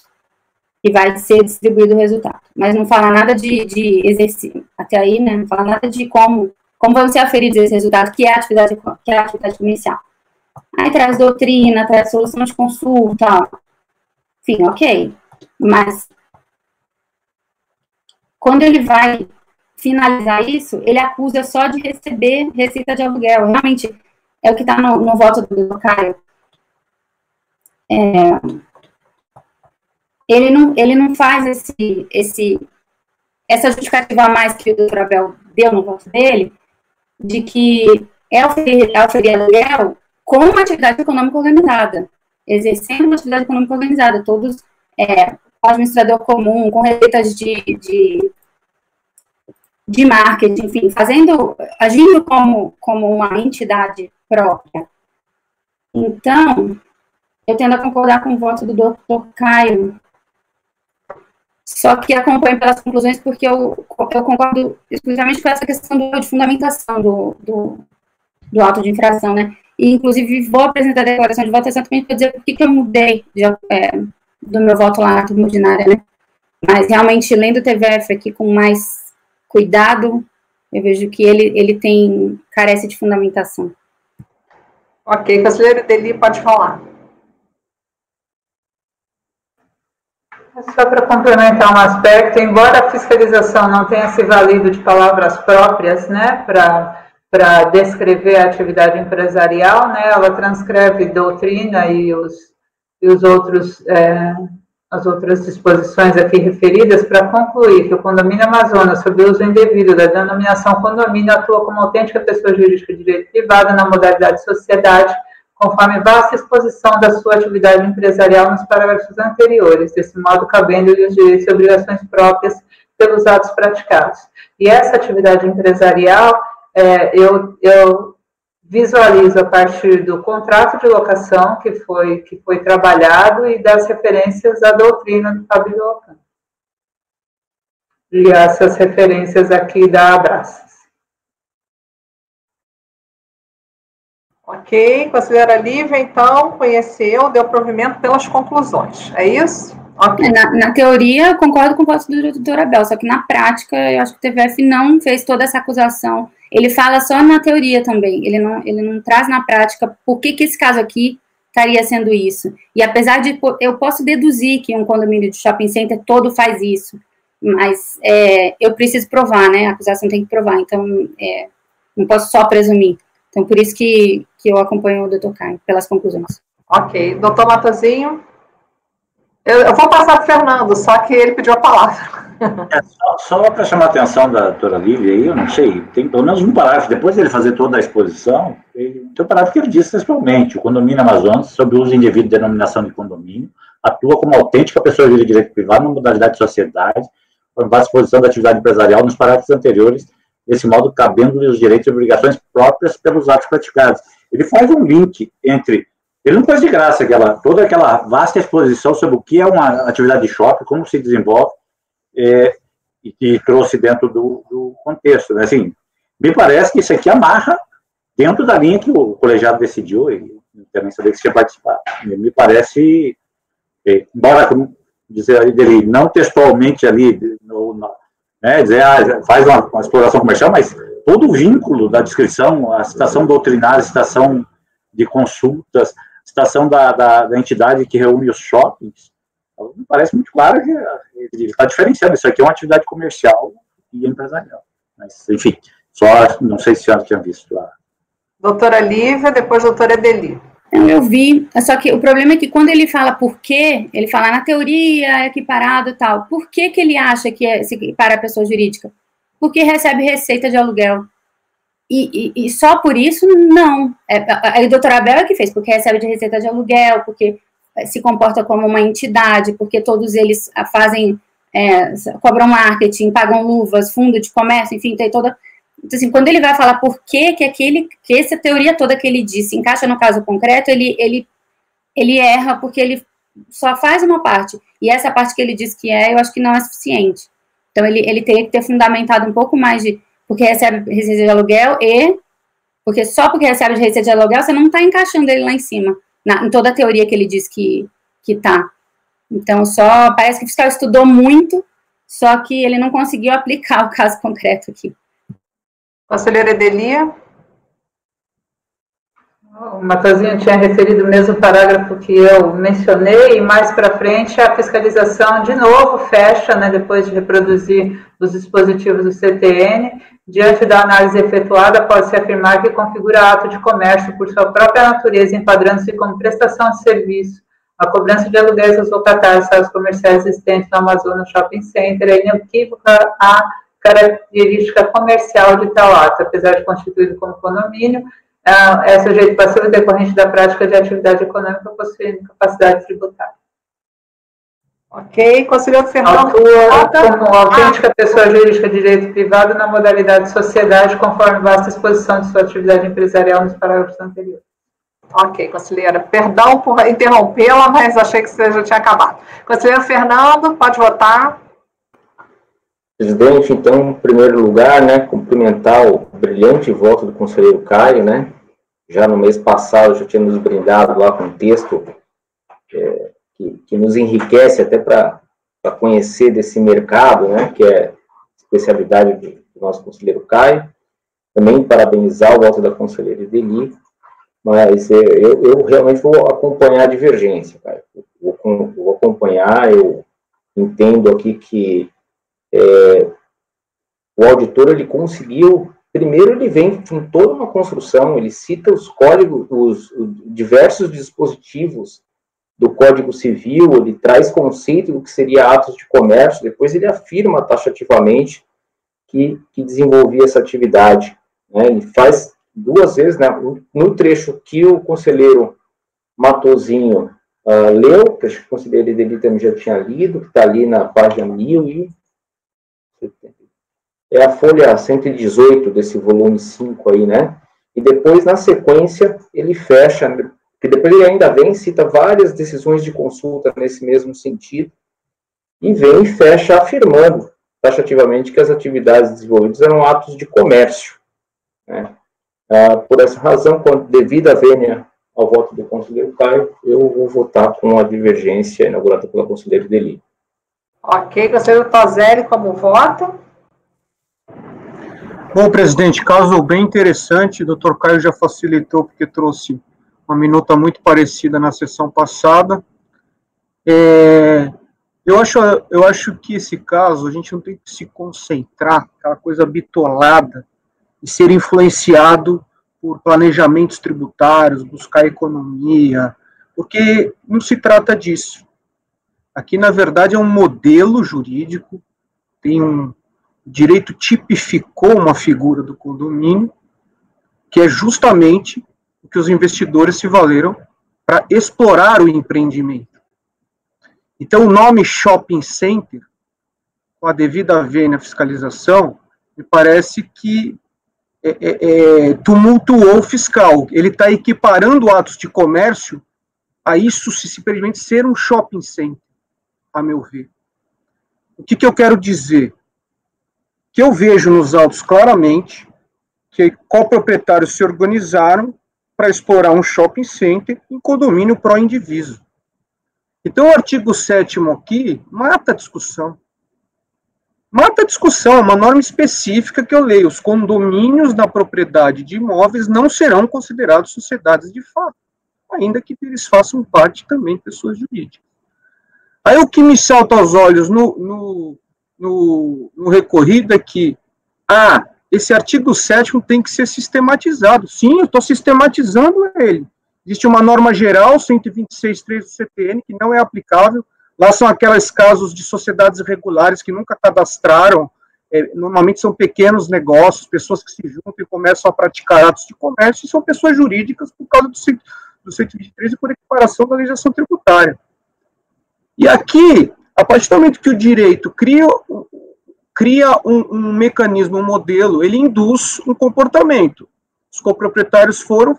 [SPEAKER 7] e vai ser distribuído o resultado, mas não fala nada de, de exercício, até aí, né, não fala nada de como, como vão ser aferidos esses resultados, que é a atividade, que é a atividade comercial. Aí traz doutrina, traz solução de consulta, enfim, ok. Mas quando ele vai finalizar isso, ele acusa só de receber receita de aluguel. Realmente, é o que está no, no, voto do Caio. É, ele, não, ele não faz esse, esse, essa justificativa a mais que o doutor Abel deu no voto dele, de que é oferir, é oferir aluguel com atividade econômica organizada exercendo uma atividade econômica organizada, todos é, administrador comum, com receitas de, de, de marketing, enfim, fazendo, agindo como, como uma entidade própria. Então, eu tendo a concordar com o voto do doutor Caio, só que acompanho pelas conclusões porque eu, eu concordo exclusivamente com essa questão do, de fundamentação do, do, do auto de infração, né? E, inclusive, vou apresentar a declaração de voto exatamente para dizer por que eu mudei de, é, do meu voto lá na turma ordinária, né? Mas, realmente, lendo o TVF aqui com mais cuidado, eu vejo que ele, ele tem, carece de fundamentação.
[SPEAKER 4] Ok, conselheiro Deli, pode falar.
[SPEAKER 2] Só para complementar um aspecto, embora a fiscalização não tenha se valido de palavras próprias, né, para para descrever a atividade empresarial, né? Ela transcreve doutrina e os, e os outros é, as outras disposições aqui referidas para concluir que o condomínio Amazonas, sob uso indevido da denominação condomínio, atua como autêntica pessoa jurídica de direito privado na modalidade sociedade,
[SPEAKER 4] conforme vasta exposição da sua atividade empresarial nos parágrafos anteriores, desse modo cabendo-lhe os direitos e obrigações próprias pelos atos praticados. E essa atividade empresarial, é, eu, eu visualizo a partir do contrato de locação que foi, que foi trabalhado e das referências à doutrina do Fábio Locan. E essas referências aqui da Abraças.
[SPEAKER 2] Ok, considera Lívia, então, conheceu, deu provimento pelas conclusões, é isso?
[SPEAKER 7] Okay. Na, na, teoria, concordo com o voto do doutor Abel, só que na prática, eu acho que o TVF não fez toda essa acusação. Ele fala só na teoria também, ele não, ele não traz na prática por que, que esse caso aqui estaria sendo isso. E apesar de, eu posso deduzir que um condomínio de shopping center todo faz isso, mas é, eu preciso provar, né? A acusação tem que provar, então é, não posso só presumir. Então, por isso que, que eu acompanho o doutor Caio, pelas conclusões.
[SPEAKER 2] Ok. Doutor Matozinho? Eu, eu vou passar para o Fernando, só que ele pediu a palavra.
[SPEAKER 8] É, só, só para chamar a atenção da doutora Lívia aí, eu não sei, tem pelo menos um parágrafo, depois dele fazer toda a exposição, tem um parágrafo que ele diz principalmente, o condomínio Amazonas, sob o uso indevido de denominação de condomínio, atua como autêntica pessoa de direito privado na modalidade de sociedade, com base exposição da atividade empresarial nos parágrafos anteriores, desse modo cabendo-lhe os direitos e obrigações próprias pelos atos praticados. Ele faz um link entre ele não faz de graça aquela, toda aquela vasta exposição sobre o que é uma atividade de shopping, como se desenvolve, é, e que trouxe dentro do, do contexto. Né? Assim, me parece que isso aqui amarra dentro da linha que o colegiado decidiu, e também sabia que você ia participar. Me parece, é, embora dizer ali dele, não textualmente ali, no, no, né, dizer, ah, faz uma, uma, exploração comercial, mas todo o vínculo da descrição, a citação doutrinária, a citação de consultas, citação da, da, da, entidade que reúne os shoppings, me parece muito claro que ele está diferenciando. Isso aqui é uma atividade comercial e empresarial. Mas, enfim, só não sei se a senhora tinha visto. A...
[SPEAKER 2] Doutora Lívia, depois doutora Edeli.
[SPEAKER 7] Eu vi, só que o problema é que quando ele fala por quê, ele fala na teoria, é equiparado e tal. Por que, que ele acha que é se equipara a pessoa jurídica? Porque recebe receita de aluguel. E, e, e, só por isso, não. É, a, a doutora Abel é que fez, porque recebe de receita de aluguel, porque se comporta como uma entidade, porque todos eles fazem, é, cobram marketing, pagam luvas, fundo de comércio, enfim, tem toda. Então, assim, quando ele vai falar por que, que aquele, que essa teoria toda que ele disse encaixa no caso concreto, ele, ele, ele erra porque ele só faz uma parte. E essa parte que ele diz que é, eu acho que não é suficiente. Então, ele, ele teria que ter fundamentado um pouco mais de porque recebe receita de aluguel e porque só porque recebe receita de aluguel você não está encaixando ele lá em cima, na, em toda a teoria que ele diz que que tá. Então só parece que o fiscal estudou muito, só que ele não conseguiu aplicar o caso concreto aqui.
[SPEAKER 2] Conselheira Edelia?
[SPEAKER 4] O Matosinho tinha referido o mesmo parágrafo que eu mencionei, e mais para frente a fiscalização de novo fecha, né, depois de reproduzir os dispositivos do CTN. Diante da análise efetuada, pode-se afirmar que configura ato de comércio por sua própria natureza, enquadrando-se como prestação de serviço. A cobrança de aluguéis aos locatários salas comerciais existentes no Amazonas Shopping Center é inequívoca a característica comercial de tal ato, apesar de constituído como condomínio, é sujeito passivo decorrente da prática de atividade econômica possuindo capacidade tributária.
[SPEAKER 2] Ok, conselheiro Fernando.
[SPEAKER 4] Atua como autêntica pessoa jurídica de direito privado na modalidade sociedade, conforme vasta exposição de sua atividade empresarial nos parágrafos anteriores.
[SPEAKER 2] Ok, conselheira. Perdão por interrompê-la, mas achei que você já tinha acabado. Conselheiro Fernando, pode votar.
[SPEAKER 9] Presidente, então, em primeiro lugar, né, cumprimentar o brilhante voto do conselheiro Caio, né, já no mês passado já tinha nos brindado lá com um texto é, que, que, nos enriquece até para conhecer desse mercado, né, que é especialidade do, nosso conselheiro Caio. Também parabenizar o voto da conselheira Edeli, mas é, eu, eu, realmente vou acompanhar a divergência, Caio. Vou, vou acompanhar, eu entendo aqui que é, o auditor ele conseguiu, primeiro ele vem com toda uma construção, ele cita os códigos, os, os diversos dispositivos do Código Civil, ele traz conceito do que seria atos de comércio, depois ele afirma taxativamente que, que desenvolvia essa atividade. Né? Ele faz duas vezes, né, no trecho que o conselheiro Matozinho uh, leu, que o conselheiro dele também já tinha lido, que está ali na página 1000 e... É a folha 118 desse volume 5 aí, né? E depois, na sequência, ele fecha, que depois ele ainda vem cita várias decisões de consulta nesse mesmo sentido, e vem e fecha afirmando taxativamente que as atividades desenvolvidas eram atos de comércio. Né? Ah, por essa razão, devido à vênia ao voto do conselheiro Caio, eu vou votar com a divergência inaugurada pela conselheira Deli.
[SPEAKER 4] Ok, conselheiro Tozelli, como voto?
[SPEAKER 10] Bom, presidente, caso bem interessante, o doutor Caio já facilitou, porque trouxe uma minuta muito parecida na sessão passada. É, eu acho, eu acho que esse caso a gente não tem que se concentrar, aquela coisa bitolada, e ser influenciado por planejamentos tributários, buscar economia, porque não se trata disso. Aqui, na verdade, é um modelo jurídico, tem um o direito tipificou uma figura do condomínio, que é justamente que os investidores se valeram para explorar o empreendimento. Então, o nome shopping center, com a devida vênia fiscalização, me parece que é, é, é, tumultuou o fiscal. Ele está equiparando atos de comércio a isso se simplesmente ser um shopping center, a meu ver. O que, que eu quero dizer? Que eu vejo nos autos claramente que coproprietários se organizaram para explorar um shopping center em condomínio pró-indiviso. Então, o artigo 7 aqui mata a discussão. Mata a discussão, é uma norma específica que eu leio. Os condomínios na propriedade de imóveis não serão considerados sociedades de fato, ainda que eles façam parte também de pessoas jurídicas. Aí o que me salta aos olhos no, no, no, no recorrido é que, ah, esse artigo 7 tem que ser sistematizado. Sim, eu estou sistematizando ele. Existe uma norma geral, 126.3 do CTN, que não é aplicável. Lá são aqueles casos de sociedades irregulares que nunca cadastraram. É, normalmente são pequenos negócios, pessoas que se juntam e começam a praticar atos de comércio, e são pessoas jurídicas por causa do, do 123 e por equiparação da legislação tributária. E aqui, a partir do momento que o direito cria, cria um, um mecanismo, um modelo, ele induz um comportamento. Os coproprietários foram,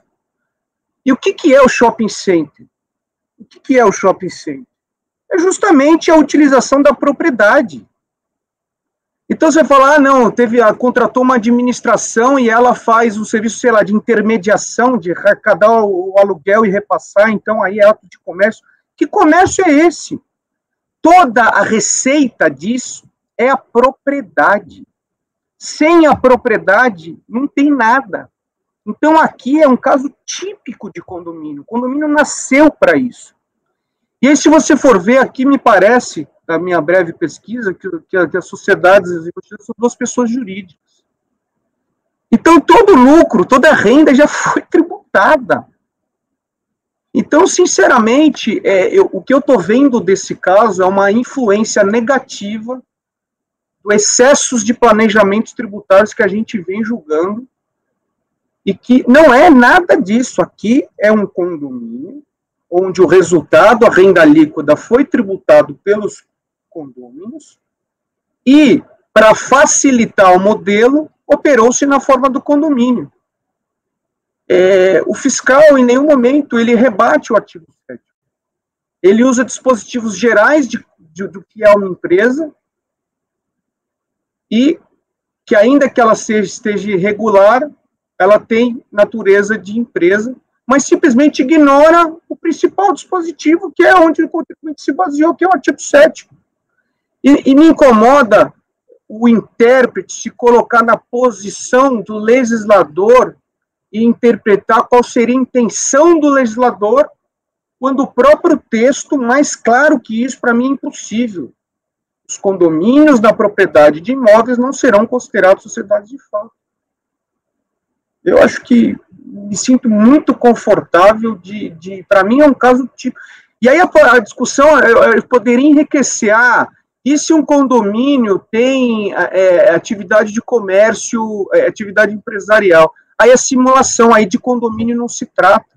[SPEAKER 10] e o que, que é o shopping center? O que, que é o shopping center? É justamente a utilização da propriedade. Então você vai falar, ah, não, teve, contratou uma administração e ela faz o serviço, sei lá, de intermediação, de arrecadar o, o aluguel e repassar, então aí é ato de comércio. Que comércio é esse? Toda a receita disso é a propriedade. Sem a propriedade, não tem nada. Então, aqui é um caso típico de condomínio. O condomínio nasceu para isso. E aí, se você for ver, aqui me parece, na minha breve pesquisa, que, que, que as sociedades executivas são duas pessoas jurídicas. Então, todo lucro, toda renda já foi tributada. Então, sinceramente, é, eu, o que eu estou vendo desse caso é uma influência negativa do excessos de planejamentos tributários que a gente vem julgando e que não é nada disso. Aqui é um condomínio onde o resultado, a renda líquida, foi tributado pelos condôminos e, para facilitar o modelo, operou-se na forma do condomínio. É, o fiscal, em nenhum momento, ele rebate o artigo 7. Ele usa dispositivos gerais de, de, do que é uma empresa e que, ainda que ela seja, esteja irregular, ela tem natureza de empresa, mas simplesmente ignora o principal dispositivo, que é onde o contribuinte se baseou, que é o artigo 7. E, e me incomoda o intérprete se colocar na posição do legislador e interpretar qual seria a intenção do legislador, quando o próprio texto, mais claro que isso, para mim é impossível. Os condomínios da propriedade de imóveis não serão considerados sociedades de fato eu acho que me sinto muito confortável de, de para mim é um caso tipo, e aí a, a discussão eu, eu, poderia enriquecer, ah, e se um condomínio tem é, atividade de comércio, é, atividade empresarial? aí a simulação, aí de condomínio não se trata,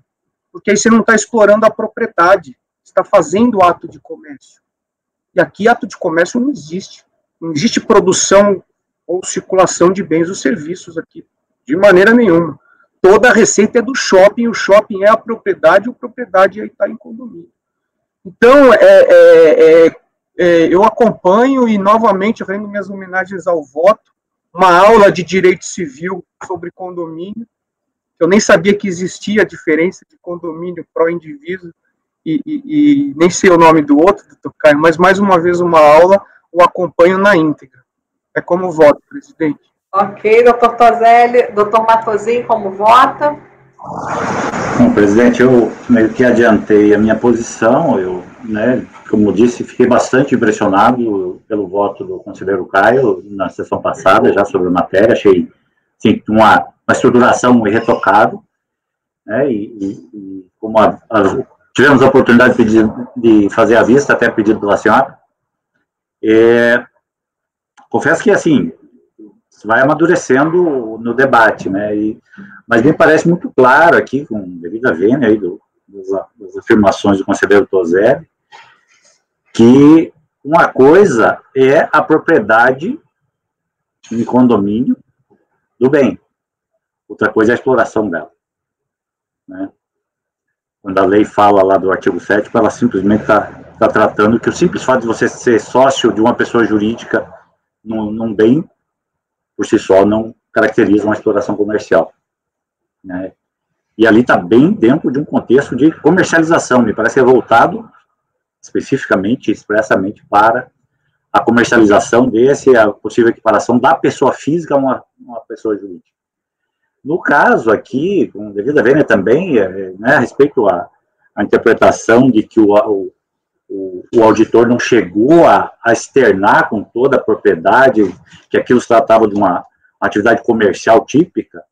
[SPEAKER 10] porque aí você não está explorando a propriedade, está fazendo ato de comércio. E aqui ato de comércio não existe. Não existe produção ou circulação de bens ou serviços aqui, de maneira nenhuma. Toda a receita é do shopping, o shopping é a propriedade, a propriedade aí está em condomínio. Então, é, é, é, é, eu acompanho e, novamente, rendo minhas homenagens ao voto, uma aula de direito civil sobre condomínio, eu nem sabia que existia a diferença de condomínio pró-indivíduo e, e, e, nem sei o nome do outro, doutor Caio, mas mais uma vez uma aula, o acompanho na íntegra. É como voto, presidente.
[SPEAKER 4] Ok, doutor Tozelli, doutor Matozinho, como vota?
[SPEAKER 8] Bom, presidente, eu meio que adiantei a minha posição, eu, né, como disse, fiquei bastante impressionado pelo voto do conselheiro Caio na sessão passada, já sobre a matéria, achei assim, uma, uma estruturação irretocável, né, e, e, e como a, a, tivemos a oportunidade de, pedir, de, fazer a vista, até pedido pela senhora, é, confesso que, assim, vai amadurecendo no debate, né, e, mas me parece muito claro aqui, com devida vênia aí do, das, das, afirmações do conselheiro Tozelli, que uma coisa é a propriedade em condomínio do bem, outra coisa é a exploração dela. Né? Quando a lei fala lá do artigo 7, ela simplesmente está tá tratando que o simples fato de você ser sócio de uma pessoa jurídica num, num bem, por si só, não caracteriza uma exploração comercial. Né? E ali está bem dentro de um contexto de comercialização, me parece que é voltado especificamente, expressamente para a comercialização desse, a possível equiparação da pessoa física a uma, uma pessoa jurídica. No caso aqui, com devida vênia também, é, né, a respeito à, à interpretação de que o, o, o, auditor não chegou a, a, externar com toda a propriedade, que aquilo se tratava de uma atividade comercial típica,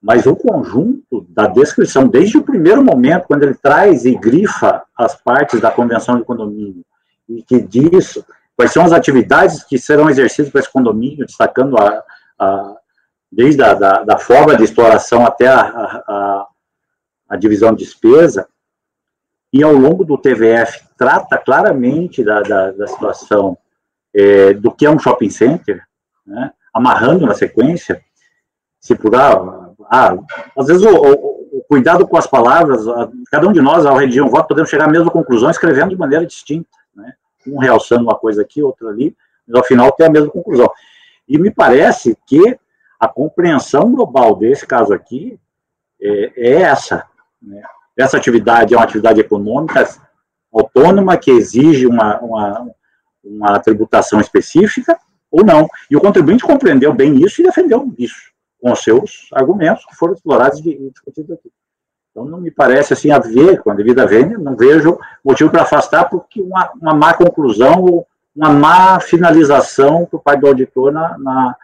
[SPEAKER 8] mas o conjunto da descrição, desde o primeiro momento, quando ele traz e grifa as partes da convenção de condomínio, e que diz quais são as atividades que serão exercidas para esse condomínio, destacando a, a desde a da, da, forma de exploração até a, a, a, divisão de despesa, e ao longo do TVF trata claramente da, da, da situação é, do que é um shopping center, né, amarrando na sequência, se por ah, ah às vezes o, o, o, cuidado com as palavras, a, cada um de nós, ao redigir um voto, podemos chegar à mesma conclusão escrevendo de maneira distinta, né, um realçando uma coisa aqui, outra ali, mas ao final tem a mesma conclusão. E me parece que a compreensão global desse caso aqui é, é essa. Né? Essa atividade é uma atividade econômica autônoma que exige uma, uma, uma tributação específica ou não. E o contribuinte compreendeu bem isso e defendeu isso com seus argumentos que foram explorados e discutidos aqui. Então, não me parece assim a ver com a devida vênia, não vejo motivo para afastar, porque uma, uma má conclusão ou uma má finalização por parte do auditor na, na,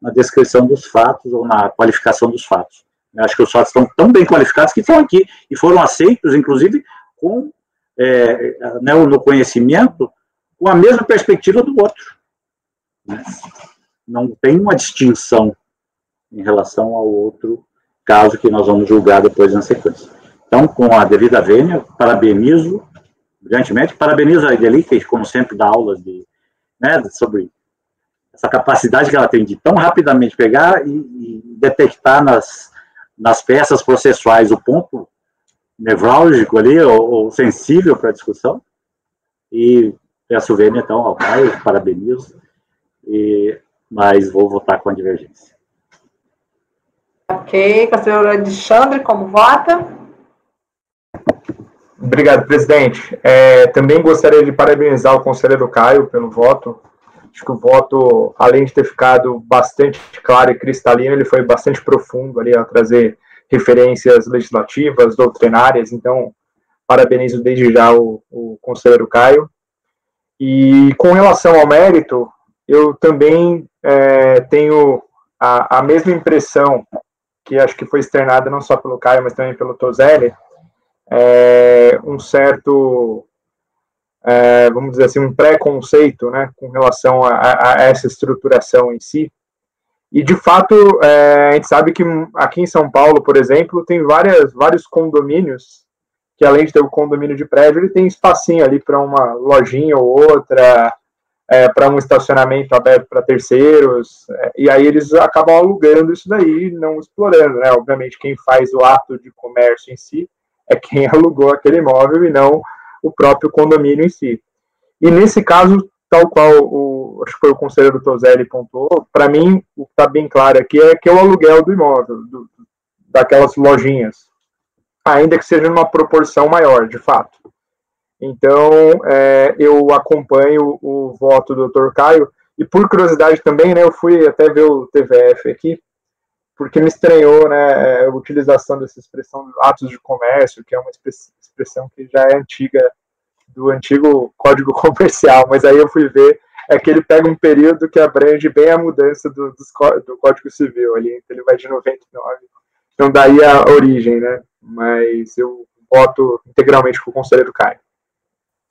[SPEAKER 8] na descrição dos fatos ou na qualificação dos fatos. Eu acho que os fatos estão tão bem qualificados que estão aqui e foram aceitos, inclusive, com é, né, no conhecimento, com a mesma perspectiva do outro. Né? Não tem uma distinção em relação ao outro caso que nós vamos julgar depois na sequência. Então, com a devida vênia, parabenizo brilhantemente, parabenizo a Ideli, que, como sempre, dá aulas de, né, sobre essa capacidade que ela tem de tão rapidamente pegar e, e detectar nas, nas peças processuais o ponto nevrálgico ali, ou, ou sensível para a discussão. E peço vênia, então, ao Caio, parabenizo, e, mas vou votar com a divergência.
[SPEAKER 4] Ok, conselheiro Alexandre, como vota?
[SPEAKER 11] Obrigado, presidente. É, também gostaria de parabenizar o conselheiro Caio pelo voto. Acho que o voto, além de ter ficado bastante claro e cristalino, ele foi bastante profundo ali a trazer referências legislativas, doutrinárias. Então, parabenizo desde já o, o conselheiro Caio. E com relação ao mérito, eu também é, tenho a, a mesma impressão que acho que foi externada não só pelo Caio, mas também pelo Tozelli, é, um certo é, vamos dizer assim, um preconceito né, com relação a, a, essa estruturação em si. E, de fato, é, a gente sabe que aqui em São Paulo, por exemplo, tem várias, vários condomínios que, além de ter o condomínio de prédio, ele tem espacinho ali para uma lojinha ou outra, é, para um estacionamento aberto para terceiros, é, e aí eles acabam alugando isso daí, não explorando, né? Obviamente, quem faz o ato de comércio em si é quem alugou aquele imóvel e não o próprio condomínio em si. E nesse caso, tal qual o, acho que foi o conselheiro Tozelli pontuou, para mim, o que está bem claro aqui é que é o aluguel do imóvel, do, daquelas lojinhas, ainda que seja numa proporção maior, de fato. Então, é, eu acompanho o voto do Dr. Caio, e por curiosidade também, né, eu fui até ver o TVF aqui, porque me estranhou né, a utilização dessa expressão atos de comércio, que é uma expressão que já é antiga, do antigo Código Comercial, mas aí eu fui ver, é que ele pega um período que abrange bem a mudança do, do Código Civil ali, então ele vai de 99, então daí a origem, né, mas eu voto integralmente com o conselheiro Caio.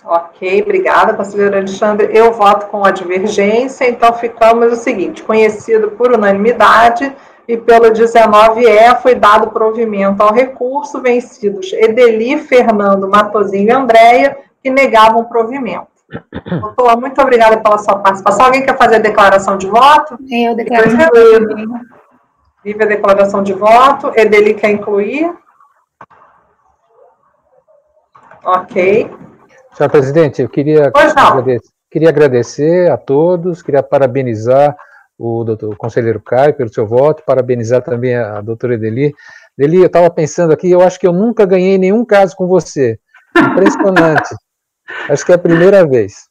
[SPEAKER 2] Ok, obrigada, conselheiro Alexandre. Eu voto com a divergência, então ficamos o seguinte: conhecido por unanimidade e pelo 19E foi dado provimento ao recurso vencidos Edeli, Fernando, Matozinho e Andréia, que negavam o provimento. Doutor, muito obrigada pela sua participação. Alguém quer fazer a declaração de voto?
[SPEAKER 7] Eu declaro.
[SPEAKER 2] Vive a declaração de voto. Edeli quer incluir? Ok.
[SPEAKER 6] Senhor presidente, eu queria agradecer, queria agradecer a todos, queria parabenizar o doutor o conselheiro Caio pelo seu voto, parabenizar também a, a doutora Edeli. Edeli, eu estava pensando aqui, eu acho que eu nunca ganhei nenhum caso com você. Impressionante. acho que é a primeira vez.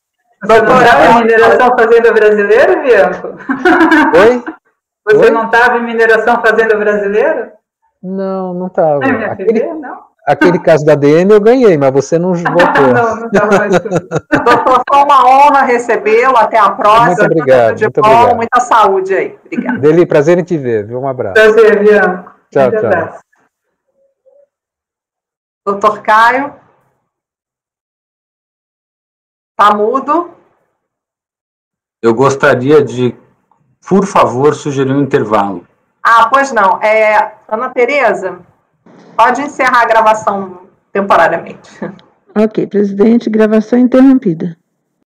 [SPEAKER 4] Doutorado em mineração fazenda brasileira, Bianco?
[SPEAKER 6] Oi?
[SPEAKER 4] Você
[SPEAKER 6] Oi?
[SPEAKER 4] não estava em mineração fazenda brasileira?
[SPEAKER 6] Não, não estava.
[SPEAKER 4] É
[SPEAKER 6] Aquele,
[SPEAKER 4] não?
[SPEAKER 6] Aquele caso da DM eu ganhei, mas você não votou.
[SPEAKER 4] não, não estava.
[SPEAKER 2] Doutor, foi uma honra recebê-lo. Até a próxima.
[SPEAKER 6] Muito obrigado,
[SPEAKER 2] Tudo de
[SPEAKER 6] muito
[SPEAKER 2] bom,
[SPEAKER 6] obrigado.
[SPEAKER 2] muita saúde aí. Obrigada.
[SPEAKER 6] Deli, prazer em te ver, viu? Um abraço.
[SPEAKER 4] Prazer, Bianco.
[SPEAKER 6] Tchau, tchau.
[SPEAKER 4] abraço.
[SPEAKER 2] Doutor Caio. Tá mudo?
[SPEAKER 3] Eu gostaria de, por favor, sugerir um intervalo.
[SPEAKER 2] Ah, pois não. É, Ana Tereza, pode encerrar a gravação temporariamente.
[SPEAKER 1] Ok, presidente, gravação interrompida.